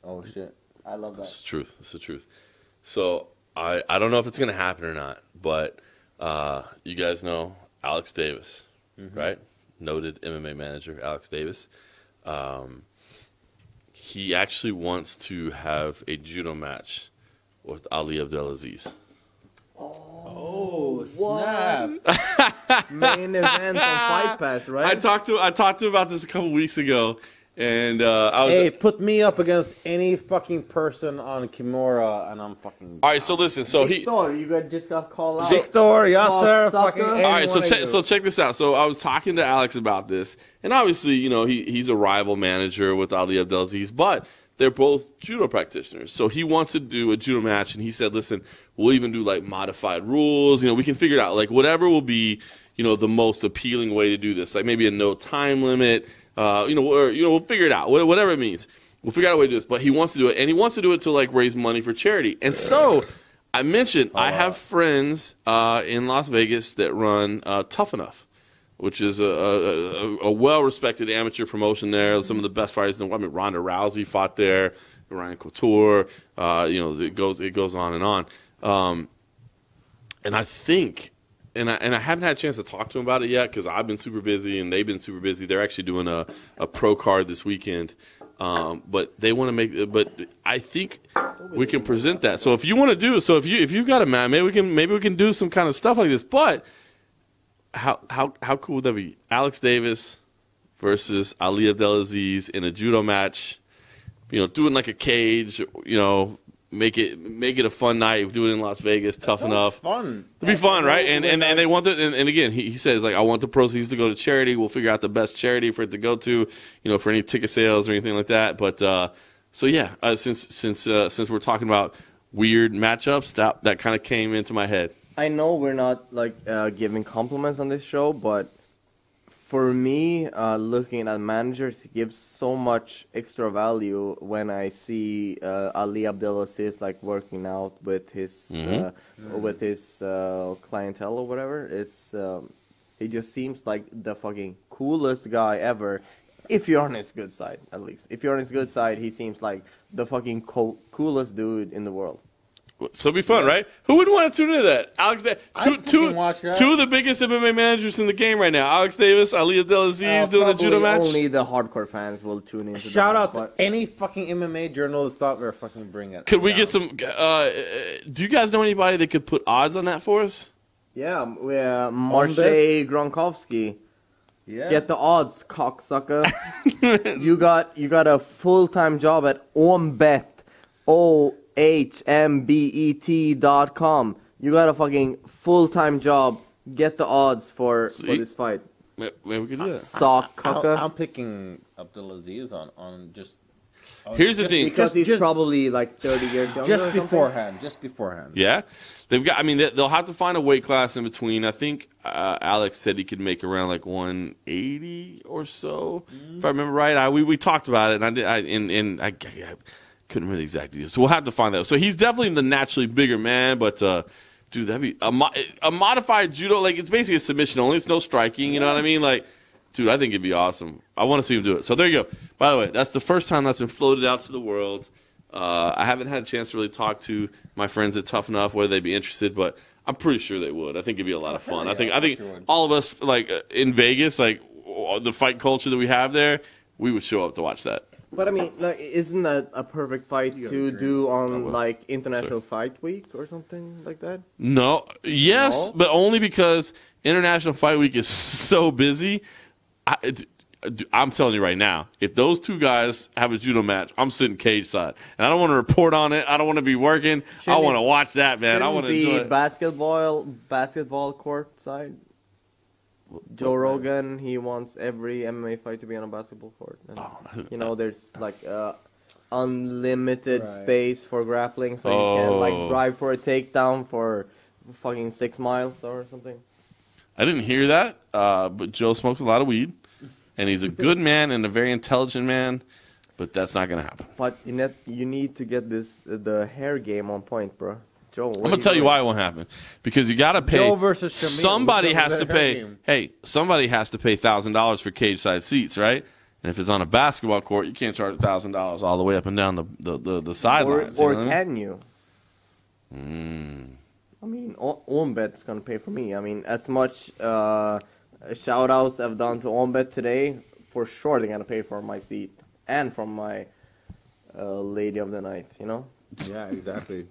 Speaker 1: oh shit.
Speaker 3: I love that.
Speaker 2: It's the truth. It's the truth. So I I don't know if it's gonna happen or not, but uh, you guys know Alex Davis, right? Noted MMA manager Alex Davis. Um, he actually wants to have a judo match with Ali Abdelaziz.
Speaker 3: Oh
Speaker 5: Oh snap! *laughs*
Speaker 3: Main event on Fight Pass, right?
Speaker 2: I talked to I talked to him about this a couple weeks ago, and uh, I was
Speaker 1: Hey, put me up against any fucking person on Kimura, and I'm fucking.
Speaker 2: all right. So listen, so he
Speaker 3: Victor, you got just got called out.
Speaker 1: Victor, yes
Speaker 3: Oh,
Speaker 1: sir. Fucking
Speaker 3: All
Speaker 2: All right, so
Speaker 1: anyone
Speaker 2: check, so check this out. So I was talking to Alex about this, and obviously, you know, he he's a rival manager with Ali Abdelaziz, but they're both judo practitioners. So he wants to do a judo match, and he said, "Listen, we'll even do like modified rules. You know, we can figure it out. Like whatever will be, you know, the most appealing way to do this. Like maybe a no time limit. Uh, you know, or you know, we'll figure it out. Whatever it means, we'll figure out a way to do this. But he wants to do it, and he wants to do it to like raise money for charity. And so." I mentioned I have friends uh, in Las Vegas that run uh, Tuff-N-Uff, which is a, a, a, a well-respected amateur promotion there. Some of the best fighters in the world. I mean, Ronda Rousey fought there, Ryan Couture. Uh, you know, it goes it goes on and on. Um, and I think, and I and I haven't had a chance to talk to him about it yet because I've been super busy and they've been super busy. They're actually doing a, a pro card this weekend, um, but they want to make. But I think we can present that. So if you want to do, so if you if you've got a man, maybe we can maybe we can do some kind of stuff like this. But how how how cool would that be? Alex Davis versus Ali Abdelaziz in a judo match. You know, doing like a cage. You know, make it make it a fun night. Do it in Las Vegas. Tuff-N-Uff.
Speaker 1: Fun.
Speaker 2: It'd be fun, right? And and, and they want the and, and again, he, he says like I want the proceeds to go to charity. We'll figure out the best charity for it to go to, you know, for any ticket sales or anything like that. But uh, so yeah, uh, since since uh, since we're talking about weird matchups, that that kind of came into my head.
Speaker 3: I know we're not like uh, giving compliments on this show, but for me, uh, looking at managers gives so much extra value when I see uh, Ali Abdelaziz like working out with his uh, with his uh, clientele or whatever. It's um, he just seems like the fucking coolest guy ever. If you're on his good side, at least. If you're on his good side, he seems like the fucking co- coolest dude in the world.
Speaker 2: So it'd be fun, right? Who wouldn't want to tune into that? Alex, Da- two, two,
Speaker 1: watch that.
Speaker 2: two of the biggest MMA managers in the game right now. Alex Davis, Ali Abdelaziz
Speaker 3: Uh,
Speaker 2: doing a judo match.
Speaker 3: Only the hardcore fans will tune in.
Speaker 1: Shout
Speaker 3: that,
Speaker 1: out to
Speaker 3: but-
Speaker 1: any fucking MMA journalist out there. Fucking bring it.
Speaker 2: Could we
Speaker 1: down.
Speaker 2: get some? Uh, do you guys know anybody that could put odds on that for us?
Speaker 3: Yeah, we, uh, Marshe
Speaker 1: bets?
Speaker 3: Gronkowski.
Speaker 5: Yeah.
Speaker 3: Get the odds, cocksucker. *laughs* you got you got a full time job at Ohmbet, O H M B E T dot com. You got a fucking full time job. Get the odds for, for this fight.
Speaker 2: Maybe we could do that.
Speaker 3: Sock
Speaker 1: I'll-
Speaker 3: cucker.
Speaker 1: I'm picking.
Speaker 5: Abdelaziz on on just. on
Speaker 2: Here's the thing.
Speaker 3: because
Speaker 1: just-
Speaker 3: he's
Speaker 1: just-
Speaker 3: probably like 30 years younger.
Speaker 5: Just beforehand. Just beforehand.
Speaker 2: Yeah, they've got. I mean, they, they'll have to find a weight class in between. I think uh, Alex said he could make around like 180 or so, if I remember right. I we, we talked about it, and I did. I and, and I, I couldn't remember the exact details. So we'll have to find that. So he's definitely the naturally bigger man, but. uh Dude, that'd be a, mo- a modified judo. Like it's basically a submission only. It's no striking. You know what I mean? Like, dude, I think it'd be awesome. I want to see him do it. So there you go. By the way, that's the first time that's been floated out to the world. Uh, I haven't had a chance to really talk to my friends at Tuff-N-Uff whether they'd be interested, but I'm pretty sure they would. I think it'd be a lot of fun. I think I think all of us like uh, in Vegas, like the fight culture that we have there, we would show up to watch that.
Speaker 3: But I mean, like, isn't that a perfect fight to do
Speaker 2: I
Speaker 3: on
Speaker 2: will.
Speaker 3: like International Fight Week or something like that?
Speaker 2: No, yes,
Speaker 3: No?
Speaker 2: but only because International Fight Week is *laughs* so busy. I, I'm telling you right now, if those two guys have a judo match, I'm sitting cage side, and I don't want to report on it. I don't want to be working. I
Speaker 3: Shouldn't
Speaker 2: want to watch that, man. I want to
Speaker 3: be
Speaker 2: enjoy it.
Speaker 3: basketball basketball court side. Joe Rogan, he wants every MMA fight to be on a basketball court. And,
Speaker 2: Oh,
Speaker 3: you know, there's like uh, unlimited
Speaker 5: Right.
Speaker 3: space for grappling, so you can
Speaker 2: Oh.
Speaker 3: like drive for a takedown for fucking six miles or something.
Speaker 2: I didn't hear that, uh, but Joe smokes a lot of weed, and he's a good *laughs* man and a very intelligent man. But that's not going to happen.
Speaker 3: But you need you need to get this the hair game on point, bro. Joe,
Speaker 2: I'm gonna tell you why it won't happen because you got to pay.
Speaker 1: Joe versus Shamil.
Speaker 2: somebody has
Speaker 1: gonna
Speaker 2: to
Speaker 1: win that
Speaker 2: pay.
Speaker 1: game?
Speaker 2: Hey, somebody has to pay thousand dollars for cage side seats, right? And if it's on a basketball court, you can't charge thousand dollars all the way up and down the the, the, the
Speaker 3: Or,
Speaker 2: sidelines.
Speaker 3: or
Speaker 2: you know what I mean?
Speaker 3: can you?
Speaker 2: Mm.
Speaker 3: I mean, O- Ohmbet's gonna pay for me. I mean, as much uh, shout outs I've done to Ohmbet today, for sure they're gonna pay for my seat and from my uh, lady of the night. You know.
Speaker 5: Yeah, exactly.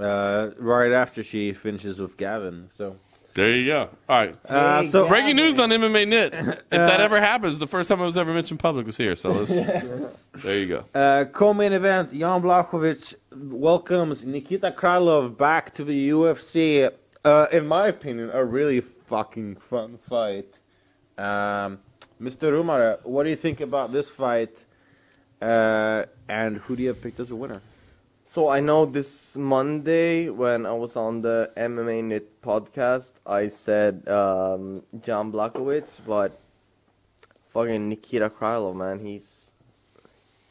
Speaker 1: Uh, right after she finishes with Gavin. So,
Speaker 2: There you go. All right.
Speaker 1: uh, so
Speaker 2: Breaking news on MMA Nytt. *laughs* If that ever happens, the first time I was ever mentioned public was here. So let's, *laughs* there you go.
Speaker 1: Uh, co-main event: Jan Blachowicz welcomes Nikita Krylov back to the UFC. Uh, in my opinion, a really fucking fun fight. Um, Mr. Romare, what do you think about this fight? Uh, and who do you have picked as a winner?
Speaker 3: So I know this Monday when I was on the MMA Nytt podcast, I said um, John Blachowicz, but fucking Nikita Krylov, man, he's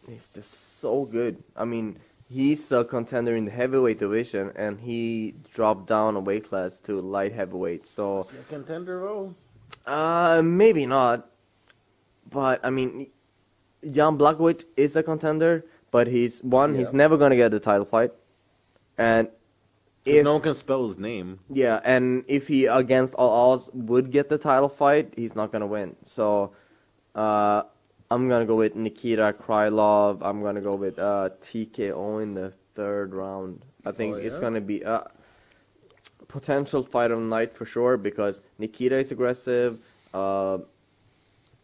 Speaker 3: he's just so good. I mean, he's a contender in the heavyweight division, and he dropped down a weight class to light heavyweight. So
Speaker 1: contender role.
Speaker 3: uh, maybe not, but I mean, Jan Blachowicz is a contender, but he's one. He's never gonna get the title fight, and if
Speaker 1: no one can spell his name.
Speaker 3: yeah, and if he against all odds would get the title fight, he's not gonna win. So, uh, I'm gonna go with Nikita Krylov. I'm gonna go with uh, TKO in the third round. I think
Speaker 1: Oh,
Speaker 3: it's gonna be a potential fight of the night for sure because Nikita is aggressive. Uh,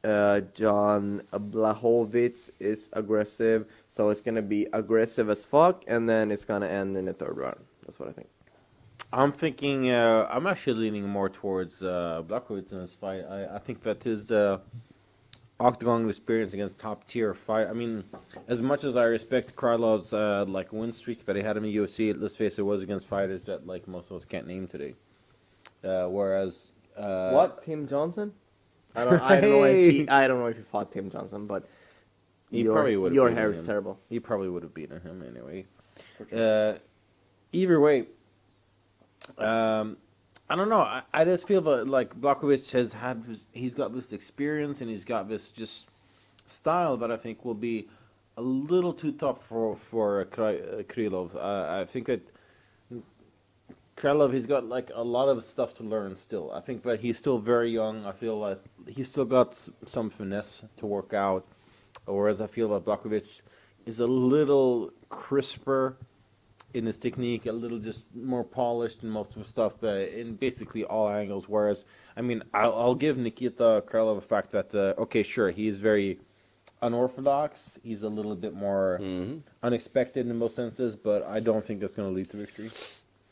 Speaker 3: uh, John Blachowicz is aggressive, so it's gonna be aggressive as fuck, and then it's gonna end in the third round. That's what I think.
Speaker 1: I'm thinking. Uh, I'm actually leaning more towards uh, in this fight. I, I think that his uh, octagon experience against top tier fight. I mean, as much as I respect Krylov's uh, like win streak that he had in the UFC, let's face it, was against fighters that like most of us can't name today. Uh, whereas uh,
Speaker 3: what Tim Johnson? I don't. I don't know if he. *laughs* I don't know if he fought Tim Johnson, but
Speaker 1: He
Speaker 3: your,
Speaker 1: probably would've
Speaker 3: your hair is terrible.
Speaker 1: He probably would have beaten him anyway. Uh, either way, um, I don't know. I, I just feel that like Blachowicz has had, he's got this experience and he's got this just style that I think will be a little too tough for for Krylov. Uh, I think that Krylov he's got like a lot of stuff to learn still. I think that he's still very young. I feel like he's still got some finesse to work out. Whereas I feel about Blachowicz is a little crisper in his technique, a little just more polished in most of his stuff uh, in basically all angles. Whereas, I mean, I'll, I'll give Nikita Krylov the fact that, uh, okay, sure, he's very unorthodox. He's a little bit more
Speaker 2: Mhm.
Speaker 1: unexpected in most senses, but I don't think that's going to lead to victory.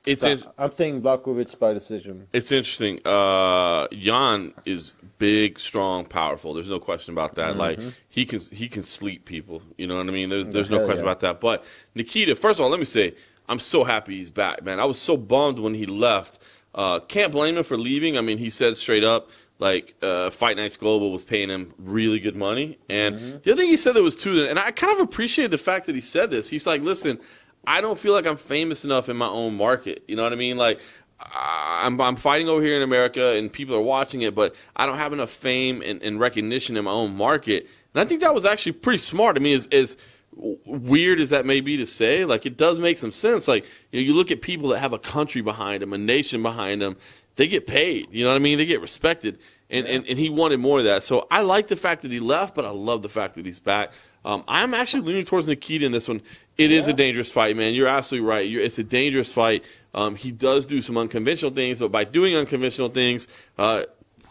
Speaker 2: It's
Speaker 1: So,
Speaker 2: in,
Speaker 1: I'm saying Blachowicz by decision.
Speaker 2: it's interesting. Uh, Jan is big, strong, powerful. There's no question about that. Like he can he can sleep people. You know what I mean? There's there's no
Speaker 1: Hell
Speaker 2: question
Speaker 1: yeah.
Speaker 2: about that. But Nikita, first of all, let me say I'm so happy he's back, man. I was so bummed when he left. Uh, can't blame him for leaving. I mean, he said straight up like uh, Fight Nights Global was paying him really good money. And the other thing he said that was too, and I kind of appreciated the fact that he said this. He's like, listen, I don't feel like I'm famous enough in my own market. You know what I mean? Like, I'm, I'm fighting over here in America and people are watching it, but I don't have enough fame and, and recognition in my own market. And I think that was actually pretty smart. I mean, as, as weird as that may be to say, like it does make some sense. Like, you know, you look at people that have a country behind them, a nation behind them, they get paid. You know what I mean? They get respected. And, and, and he wanted more of that. So I like the fact that he left, but I love the fact that he's back. Um, I'm actually leaning towards Nikita in this one. It is a dangerous fight, man. You're absolutely right. You're, it's a dangerous fight. Um, he does do some unconventional things, but by doing unconventional things, uh,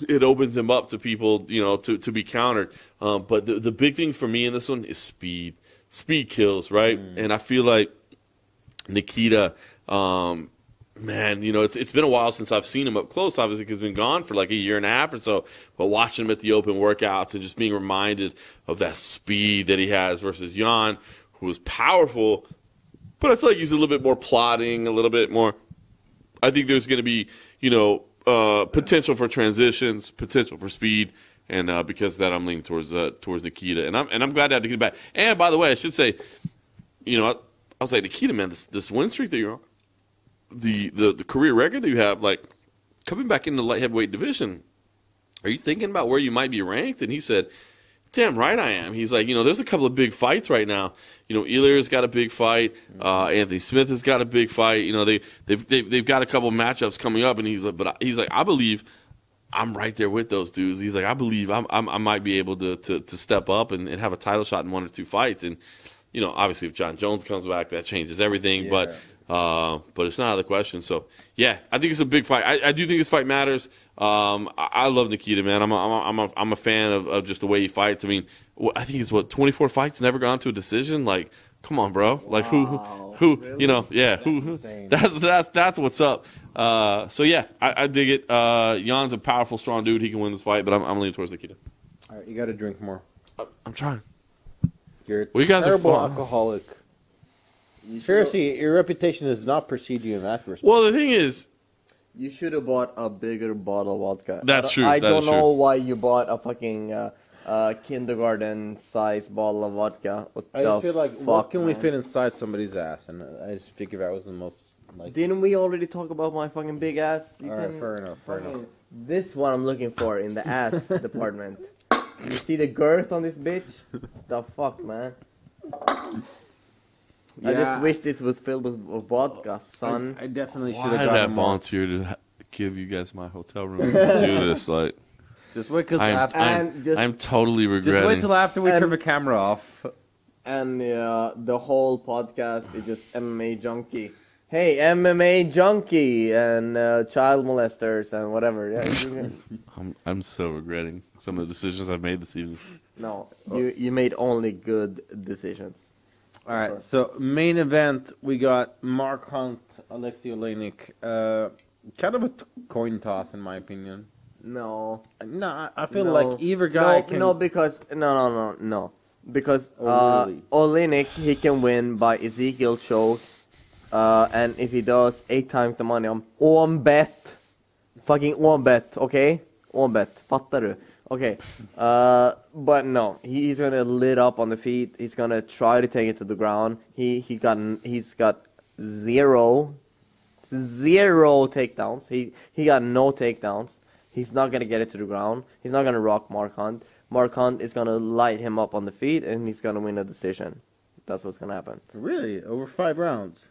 Speaker 2: it opens him up to people, you know, to, to be countered. Um, but the, the big thing for me in this one is speed. Speed kills, right? And I feel like Nikita, um, man, you know, it's it's been a while since I've seen him up close. Obviously, he's been gone for like a year and a half or so. But watching him at the open workouts and just being reminded of that speed that he has versus Jan, who was powerful, but I feel like he's a little bit more plotting, a little bit more. I think there's going to be, you know, uh, potential for transitions, potential for speed, and uh, because of that, I'm leaning towards uh, towards Nikita, and I'm and I'm glad to have Nikita back. And by the way, I should say, you know, I, I was like Nikita, man, this this win streak that you're on, the the the career record that you have, like coming back into the light heavyweight division, are you thinking about where you might be ranked? And he said, Damn right I am. He's like, you know, there's a couple of big fights right now. You know, Ilir's got a big fight. Uh, Anthony Smith has got a big fight. You know, they they've they've, they've got a couple of matchups coming up, and he's like, but I- he's like, I believe I'm right there with those dudes. He's like, I believe I'm, I'm I might be able to to, to step up and, and have a title shot in one or two fights. And you know, obviously, if Jon Jones comes back, that changes everything. But Uh, but it's not out of the question. So yeah, I think it's a big fight. I, I do think this fight matters. Um, I, I love Nikita, man. I'm a, I'm a, I'm a, I'm a fan of, of just the way he fights. I mean, I think he's what 24 fights, never gone to a decision. Like, come on, bro. Like who who, who you know? Yeah, who, who
Speaker 1: insane.
Speaker 2: that's that's that's what's up. Uh, so yeah, I, I dig it. Uh, Jan's a powerful, strong dude. He can win this fight, but I'm, I'm leaning towards Nikita.
Speaker 1: All right, you got to drink more.
Speaker 2: I, I'm trying.
Speaker 1: You're a
Speaker 2: Well, you guys are fun.
Speaker 1: alcoholic. Seriously, your reputation does not precede you in that respect.
Speaker 2: Well, the thing is,
Speaker 3: You should have bought a bigger bottle of vodka.
Speaker 2: That's true,
Speaker 3: I
Speaker 2: that
Speaker 3: don't know
Speaker 2: true.
Speaker 3: why you bought a fucking uh, uh, kindergarten size bottle of vodka. What
Speaker 1: I just feel like, what
Speaker 3: fuck,
Speaker 1: can we fit inside somebody's ass? And I just figured that was the most like.
Speaker 3: Didn't we already talk about my fucking big ass? You
Speaker 1: All right, fair enough, fair enough.
Speaker 3: fucking- This one I'm looking for in the ass *laughs* department. You see the girth on this bitch? The fuck, man. I just wish this was filled with with vodka, son.
Speaker 1: I, I definitely should
Speaker 2: why
Speaker 1: have
Speaker 2: did I
Speaker 1: gotten more.
Speaker 2: volunteer to ha- give you guys my hotel room to do *laughs* this? Like,
Speaker 1: Just wait, cause
Speaker 2: I'm,
Speaker 1: after,
Speaker 2: I'm,
Speaker 3: And just-
Speaker 2: I'm totally
Speaker 1: just
Speaker 2: regretting.
Speaker 1: wait till after we
Speaker 3: And-
Speaker 1: turn the camera off.
Speaker 3: and uh, the whole podcast is just MMA junkie. Hey, MMA junkie and uh, child molesters and whatever. Yeah, you *laughs*
Speaker 2: I'm, I'm so regretting some of the decisions I've made this evening.
Speaker 3: no, you you made only good decisions.
Speaker 1: All right, so main event we got Mark Hunt, Alexei Oleinik. Uh, kind of a t- coin toss in my opinion.
Speaker 3: No,
Speaker 1: No, I- I feel
Speaker 3: no,
Speaker 1: like either guy
Speaker 3: no,
Speaker 1: can.
Speaker 3: no, because no, no, no, no, because
Speaker 1: Oh,
Speaker 3: uh,
Speaker 1: really?
Speaker 3: Oleinik he can win by Ezekiel choke, uh, and if he does eight times the money on Ohmbet, fucking Ohmbet, okay, Ohmbet, fattar du? Okay, uh, but no, he, he's gonna lit up on the feet. He's gonna try to take it to the ground. He he got he's got zero, zero takedowns. He he got no takedowns. He's not gonna get it to the ground. He's not gonna rock Mark Hunt. Mark Hunt is gonna light him up on the feet, and he's gonna win a decision. That's what's gonna happen.
Speaker 1: Really, over five rounds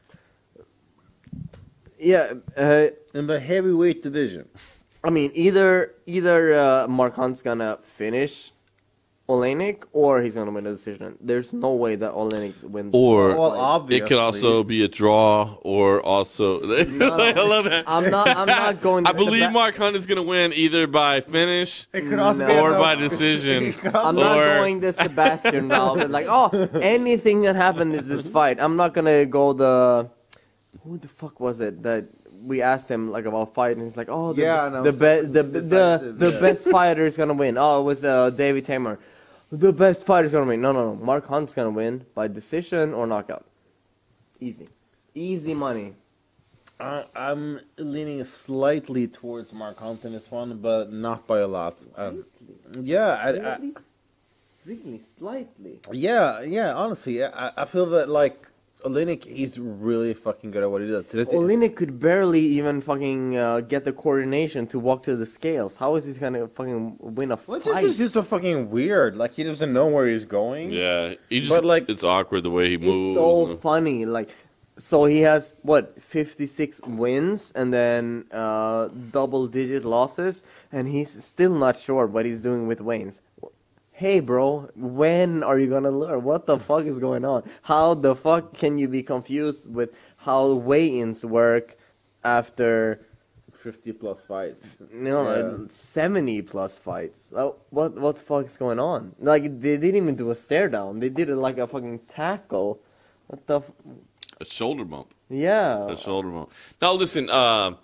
Speaker 3: Yeah, uh,
Speaker 1: in the heavyweight division.
Speaker 3: I mean either either uh, Mark Hunt's gonna finish Oleinik or he's gonna win the decision. There's no way that Oleinik wins.
Speaker 2: Or
Speaker 3: this
Speaker 1: Well, obviously,
Speaker 2: it could also be a draw, or also. *laughs* I love that.
Speaker 3: I'm not. I'm not *laughs* going.
Speaker 2: I believe
Speaker 3: ba-
Speaker 2: Mark Hunt is going to win either by finish
Speaker 1: It could also
Speaker 3: No.
Speaker 2: or by decision. *laughs*
Speaker 1: It could also-
Speaker 3: I'm not
Speaker 2: Or-
Speaker 3: going to Sebastian route. and Like, oh, anything can happen in this fight. I'm not gonna go the. Who the fuck was it that we asked him like about fight, and he's like, oh, the,
Speaker 1: Yeah, no,
Speaker 3: the
Speaker 1: so-
Speaker 3: best, the the
Speaker 1: decisive,
Speaker 3: the
Speaker 1: yeah.
Speaker 3: best *laughs* fighter is gonna win. Oh, it was uh, David Teymur. The best fighter is gonna win. No, no, no. Mark Hunt's gonna win by decision or knockout. Easy, easy money.
Speaker 1: I, I'm leaning slightly towards Mark Hunt in this one, but not by a lot. Um, yeah, I, I,
Speaker 3: Really, really slightly.
Speaker 1: yeah, yeah. Honestly, I, I feel that like Oleinik, is really fucking good at what he does. Today-
Speaker 3: Oleinik could barely even fucking uh, get the coordination to walk to the scales. How is he gonna fucking win a
Speaker 1: Which
Speaker 3: fight?
Speaker 1: is just so fucking weird. Like he doesn't know where he's going.
Speaker 2: Yeah, he just
Speaker 1: But, like-
Speaker 2: it's awkward the way he moves.
Speaker 3: it's
Speaker 2: moves.
Speaker 3: so
Speaker 2: and-
Speaker 3: funny. Like, so he has what 56 wins and then uh, double-digit losses, and he's still not sure what he's doing with Wayne's. Hey, bro, when are you gonna learn? What the fuck is going on? How the fuck can you be confused with how weigh-ins work after?
Speaker 1: Fifty plus fights.
Speaker 3: No,
Speaker 1: Yeah.
Speaker 3: uh, seventy plus fights. Uh, what what the fuck is going on? Like they didn't even do a stare down. They did it like a fucking tackle. What the? F-
Speaker 2: a shoulder bump.
Speaker 3: yeah.
Speaker 2: A shoulder bump. Now listen, um,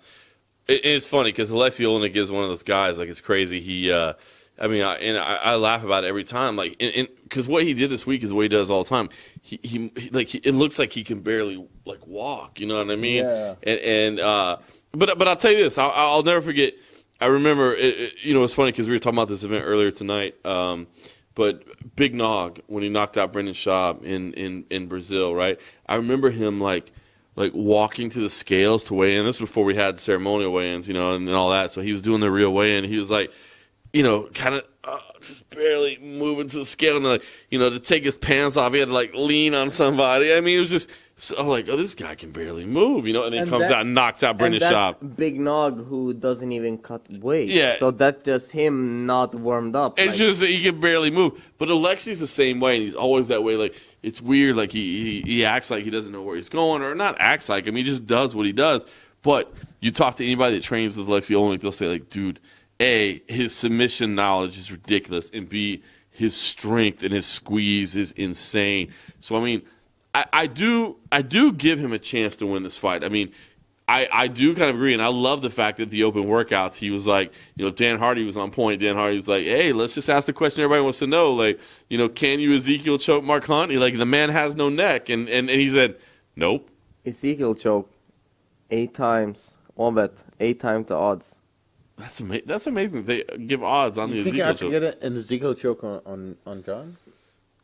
Speaker 2: it, it's funny because Alexei Oleinik is one of those guys. Like it's crazy. He, uh, I mean, I, and I, I laugh about it every time. Like, because what he did this week is what he does all the time. He, he, he like, he, it looks like he can barely like walk. You know what I mean?
Speaker 1: Yeah.
Speaker 2: And, and uh, but but I'll tell you this. I'll, I'll never forget. I remember. It, it, you know, it's funny because we were talking about this event earlier tonight. Um, but Big Nog when he knocked out Brendan Schaub in, in, in Brazil, right? I remember him like like walking to the scales to weigh in. This was before we had ceremonial weigh-ins, you know, and, and all that. So he was doing the real weigh-in. He was like, you know, kind of uh, just barely moving to the scale, and like you know to take his pants off, he had to like lean on somebody. I mean, it was just so like, oh, this guy can barely move, you know, and then
Speaker 3: And
Speaker 2: he comes
Speaker 3: that-
Speaker 2: out and knocks out Brendan
Speaker 3: that's Big Nog who doesn't even cut weight.
Speaker 2: Yeah.
Speaker 3: So that's just him not warmed up.
Speaker 2: It's
Speaker 3: like-
Speaker 2: just that he can barely move. But Alexi's the same way, and he's always that way. Like it's weird. Like he, he he acts like he doesn't know where he's going, or not acts like. him. he just does what he does. But you talk to anybody that trains with Alexi Oleinik, they'll say like, dude, a his submission knowledge is ridiculous, and b his strength and his squeeze is insane. So I mean, I, I do I do give him a chance to win this fight. I mean. I, I do kind of agree, and I love the fact that the open workouts, he was like, you know, Dan Hardy was on point. Dan Hardy was like, hey, let's just ask the question everybody wants to know. Like, you know, can you Ezekiel choke Mark Hunt? Like, the man has no neck. And, and, and he said, nope.
Speaker 3: Ezekiel choke eight times. All bet. Eight times the odds.
Speaker 2: That's, ama- that's amazing. They give odds on the
Speaker 1: You think you
Speaker 2: Ezekiel
Speaker 1: actually
Speaker 2: choke.
Speaker 1: get an Ezekiel choke on, on, on John?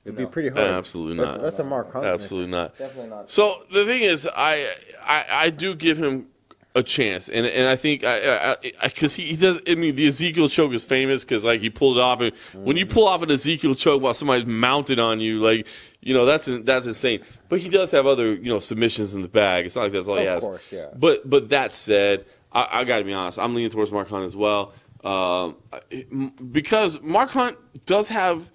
Speaker 1: It'd be
Speaker 3: No.
Speaker 1: pretty hard.
Speaker 2: Absolutely
Speaker 1: That's,
Speaker 2: not.
Speaker 1: that's a Mark Hunt.
Speaker 2: Absolutely not.
Speaker 3: Definitely not.
Speaker 2: So the thing is, I I, I do give him a chance, and and I think I because he, he does. I mean, the Ezekiel choke is famous because like he pulled it off, and when you pull off an Ezekiel choke while somebody's mounted on you, like you know that's that's insane. But he does have other you know submissions in the bag. It's not like that's all he
Speaker 1: Of
Speaker 2: has.
Speaker 1: course, yeah.
Speaker 2: But but that said, I, I got to be honest. I'm leaning towards Mark Hunt as well, um, because Mark Hunt does have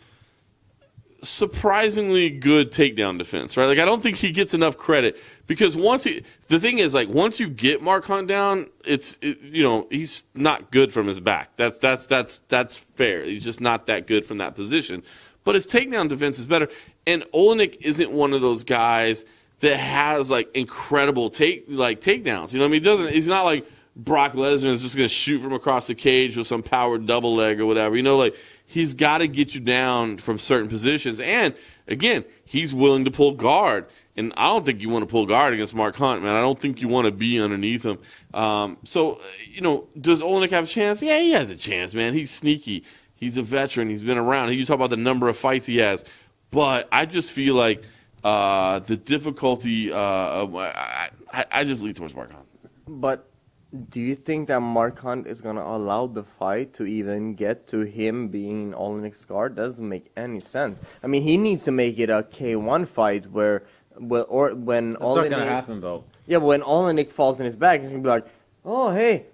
Speaker 2: surprisingly good takedown defense, right? Like I don't think he gets enough credit because once he the thing is like once you get Mark Hunt down, it's it, you know, he's not good from his back. That's that's that's that's fair. He's just not that good from that position. But his takedown defense is better. And Oleinik isn't one of those guys that has like incredible take like takedowns. You know what I mean? He doesn't he's not like Brock Lesnar is just going to shoot from across the cage with some powered double leg or whatever. You know, like he's got to get you down from certain positions. And again, he's willing to pull guard. And I don't think you want to pull guard against Mark Hunt, man. I don't think you want to be underneath him. Um, so, uh, you know, does Oleinik have a chance? Yeah, he has a chance, man. He's sneaky. He's a veteran. He's been around. You talk about the number of fights he has. But I just feel like uh, the difficulty, uh, I, I, I just lean towards Mark Hunt.
Speaker 3: But do you think that Mark Hunt is gonna allow the fight to even get to him being Oleinik's guard? Doesn't make any sense. I mean, he needs to make it a K1 fight where, well, or when
Speaker 1: It's not going to
Speaker 3: Oleinik,
Speaker 1: happen, though.
Speaker 3: yeah, when Oleinik falls in his back, he's gonna be like, oh hey,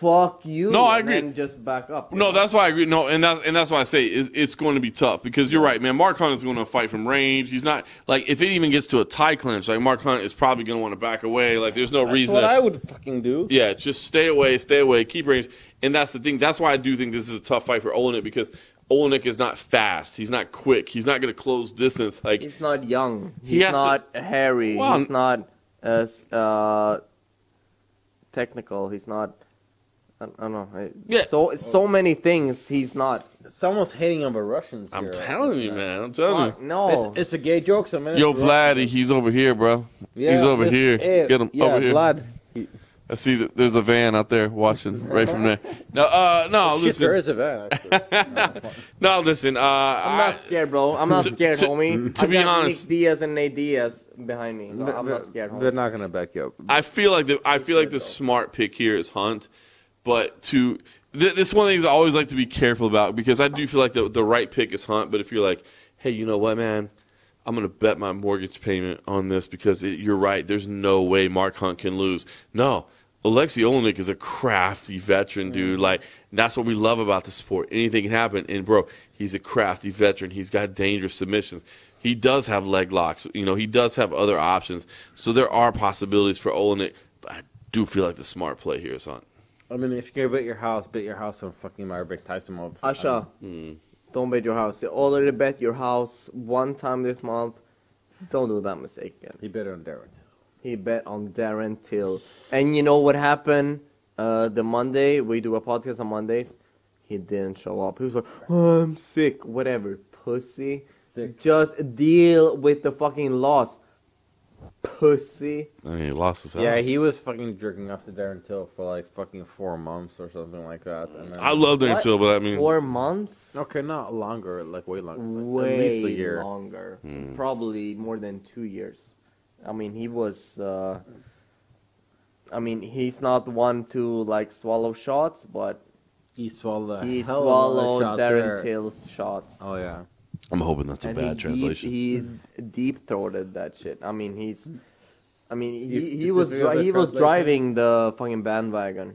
Speaker 3: fuck you.
Speaker 2: No, I
Speaker 3: and
Speaker 2: agree.
Speaker 3: then just back up.
Speaker 2: No,
Speaker 3: know?
Speaker 2: that's why I agree. No, and that's and that's why I say it's, it's going to be tough because you're right, man. Mark Hunt is going to fight from range. He's not like if it even gets to a tie clinch, like Mark Hunt is probably going to want to back away. Like there's no
Speaker 1: That's
Speaker 2: reason.
Speaker 1: what
Speaker 2: to-
Speaker 1: I would fucking do.
Speaker 2: yeah, just stay away, stay away, keep range. And that's the thing. That's why I do think this is a tough fight for Oleinik because Oleinik is not fast. He's not quick. He's not going to close distance. Like
Speaker 3: He's not young.
Speaker 2: He
Speaker 3: He's
Speaker 2: to-
Speaker 3: not hairy.
Speaker 2: Well,
Speaker 3: he's not as uh, technical. He's not. I, I don't know. I,
Speaker 2: Yeah.
Speaker 3: So so many things. He's not.
Speaker 1: It's almost hating on the Russians
Speaker 2: I'm
Speaker 1: here.
Speaker 2: telling you, man. I'm telling you.
Speaker 3: No.
Speaker 1: It's, it's a gay joke, so man.
Speaker 2: Yo,
Speaker 1: it's
Speaker 2: Vladdy, he's over here, bro.
Speaker 1: Yeah,
Speaker 2: he's over here.
Speaker 1: eh,
Speaker 2: Get him
Speaker 1: yeah,
Speaker 2: over here.
Speaker 1: Vlad.
Speaker 2: I see that there's a van out there watching *laughs* right from there. No, uh, no,
Speaker 1: Shit,
Speaker 2: listen.
Speaker 1: there is a van. *laughs*
Speaker 2: No, listen. Uh,
Speaker 3: I'm not scared, bro. I'm not
Speaker 2: To-
Speaker 3: scared,
Speaker 2: to-
Speaker 3: homie.
Speaker 2: to
Speaker 3: I
Speaker 2: be
Speaker 3: got
Speaker 2: honest-
Speaker 3: Nick Diaz and Nate Diaz behind me. So I'm not scared,
Speaker 1: They're not gonna back you up.
Speaker 2: I feel like the I feel like the smart pick here is Hunt, but to th- this is one of the things I always like to be careful about because I do feel like the the right pick is Hunt. But if you're like, hey, you know what, man, I'm gonna bet my mortgage payment on this because it, you're right. There's no way Mark Hunt can lose. No. Alexi Oleinik is a crafty veteran, dude. Mm-hmm. Like that's what we love about the sport. Anything can happen, and bro, he's a crafty veteran. He's got dangerous submissions. He does have leg locks. You know, he does have other options. So there are possibilities for Oleinik. But I do feel like the smart play here is Hunt.
Speaker 1: I mean, if you can bet your house, bet your house on fucking Mairbek Taisumov.
Speaker 3: Asha,
Speaker 2: Mm.
Speaker 3: don't bet your house. You already bet your house one time this month. Don't do that mistake again.
Speaker 1: He bet on Darren.
Speaker 3: He bet on Darren Till. And you know what happened? Uh, the Monday, we do a podcast on Mondays. He didn't show up. He was like, oh, I'm sick. Whatever. Pussy.
Speaker 1: Sick.
Speaker 3: Just deal with the fucking loss. Pussy.
Speaker 2: I mean, he lost his house.
Speaker 1: Yeah, he was fucking jerking off to Darren Till for like fucking four months or something like that. And then,
Speaker 2: I love Darren
Speaker 3: What?
Speaker 2: Till, but I mean,
Speaker 3: Four months?
Speaker 1: Okay, not longer, like way longer. like,
Speaker 3: Way
Speaker 1: at least a year.
Speaker 3: longer.
Speaker 2: Hmm.
Speaker 3: Probably more than two years. I mean, he was. Uh, I mean, he's not one to like swallow shots, but
Speaker 1: He swallowed. a
Speaker 3: He
Speaker 1: hell of a lot of
Speaker 3: swallowed
Speaker 1: shots
Speaker 3: Darren
Speaker 1: there.
Speaker 3: Till's shots.
Speaker 1: Oh yeah.
Speaker 2: I'm hoping that's a
Speaker 3: and
Speaker 2: bad
Speaker 3: he
Speaker 2: translation.
Speaker 3: Deep, he deep throated that shit. I mean, he's. I mean,
Speaker 1: If-
Speaker 3: he, he was
Speaker 1: this is a
Speaker 3: dri- he was driving the fucking bandwagon.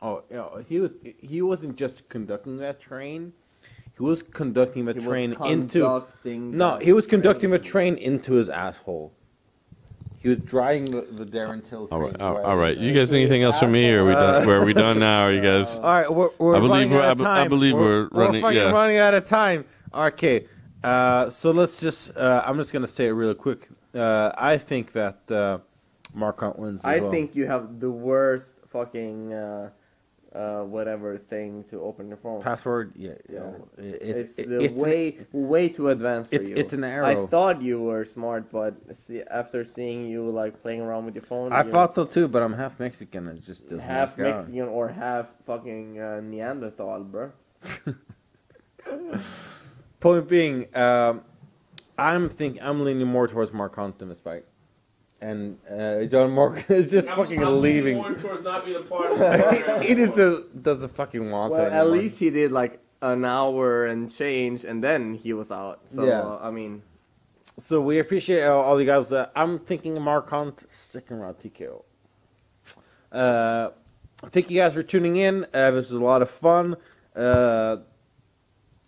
Speaker 1: Oh, you know, he was. He wasn't just conducting that train. He was conducting the
Speaker 3: He
Speaker 1: train
Speaker 3: was
Speaker 1: into. No, he was conducting the
Speaker 3: train.
Speaker 1: train into his asshole.
Speaker 5: He was driving the, the Darren Till
Speaker 2: all
Speaker 5: thing.
Speaker 2: all, all right. You guys, anything else from me, or are we done? Where are we done now? Are you guys? *laughs*
Speaker 1: All right, we're, we're
Speaker 2: I believe
Speaker 1: running
Speaker 2: we're-
Speaker 1: out of
Speaker 2: be- I
Speaker 1: time.
Speaker 2: believe we're running-
Speaker 1: fucking
Speaker 2: yeah.
Speaker 1: running out of time. Okay, uh, so let's just. Uh, I'm just gonna say it real quick. Uh, I think that uh, Mark Hunt wins. As
Speaker 3: I
Speaker 1: well.
Speaker 3: think you have the worst fucking uh, uh, whatever thing to open your phone.
Speaker 1: password. Yeah,
Speaker 3: Yeah.
Speaker 1: It,
Speaker 3: it's
Speaker 1: it- an-
Speaker 3: way way too advanced for
Speaker 1: it's-
Speaker 3: you.
Speaker 1: it's an arrow.
Speaker 3: I thought you were smart, but see, after seeing you like playing around with your phone,
Speaker 1: I thought so too, but I'm half Mexican. It just doesn't
Speaker 3: half
Speaker 1: work out.
Speaker 3: Mexican or half fucking uh, Neanderthal, bro. *laughs*
Speaker 1: Point being, um, I'm think I'm leaning more towards Mark Hunt in this fight, and uh, John Morgan *laughs* is just fucking leaving.
Speaker 2: More towards not being a part of *laughs*
Speaker 1: he just does, doesn't fucking want
Speaker 3: Well,
Speaker 1: to.
Speaker 3: at least he did like an hour and change, and then he was out. So
Speaker 1: Yeah.
Speaker 3: I mean,
Speaker 1: So we appreciate all, all you guys. Uh, I'm thinking Mark Hunt sticking around TKO. Uh, thank you guys for tuning in. Uh, this was a lot of fun. Uh,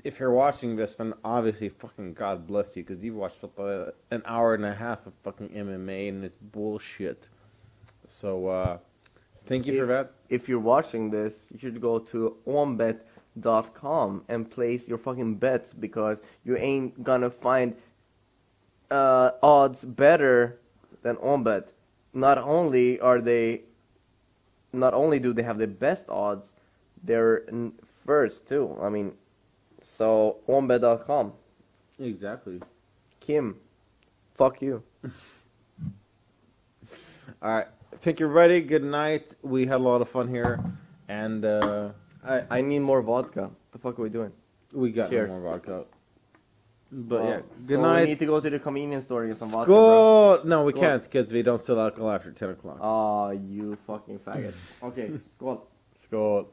Speaker 1: if you're watching this, then obviously fucking God bless you because you've watched uh, an hour and a half of fucking MMA and it's bullshit. So uh, thank you for that.
Speaker 3: if you're watching this, you should go to ohmbet.com and place your fucking bets because you ain't gonna find uh, odds better than Ohmbet. Not only are they, not only do they have the best odds, they're first too. I mean, so ohmbet.com.
Speaker 1: Exactly.
Speaker 3: Kim, fuck you. *laughs*
Speaker 1: All right. Thank you, everybody. Good night. We had a lot of fun here, and uh,
Speaker 3: I, I need more vodka. The fuck are we doing?
Speaker 1: we got
Speaker 3: Cheers.
Speaker 1: more vodka. But yeah, good
Speaker 3: so
Speaker 1: night.
Speaker 3: We need to go to the convenience store and get some vodka, bro.
Speaker 1: No, we can't because we don't sell alcohol after 10 o'clock.
Speaker 3: Ah, you fucking faggot. *laughs* Okay, skål.
Speaker 1: Skål.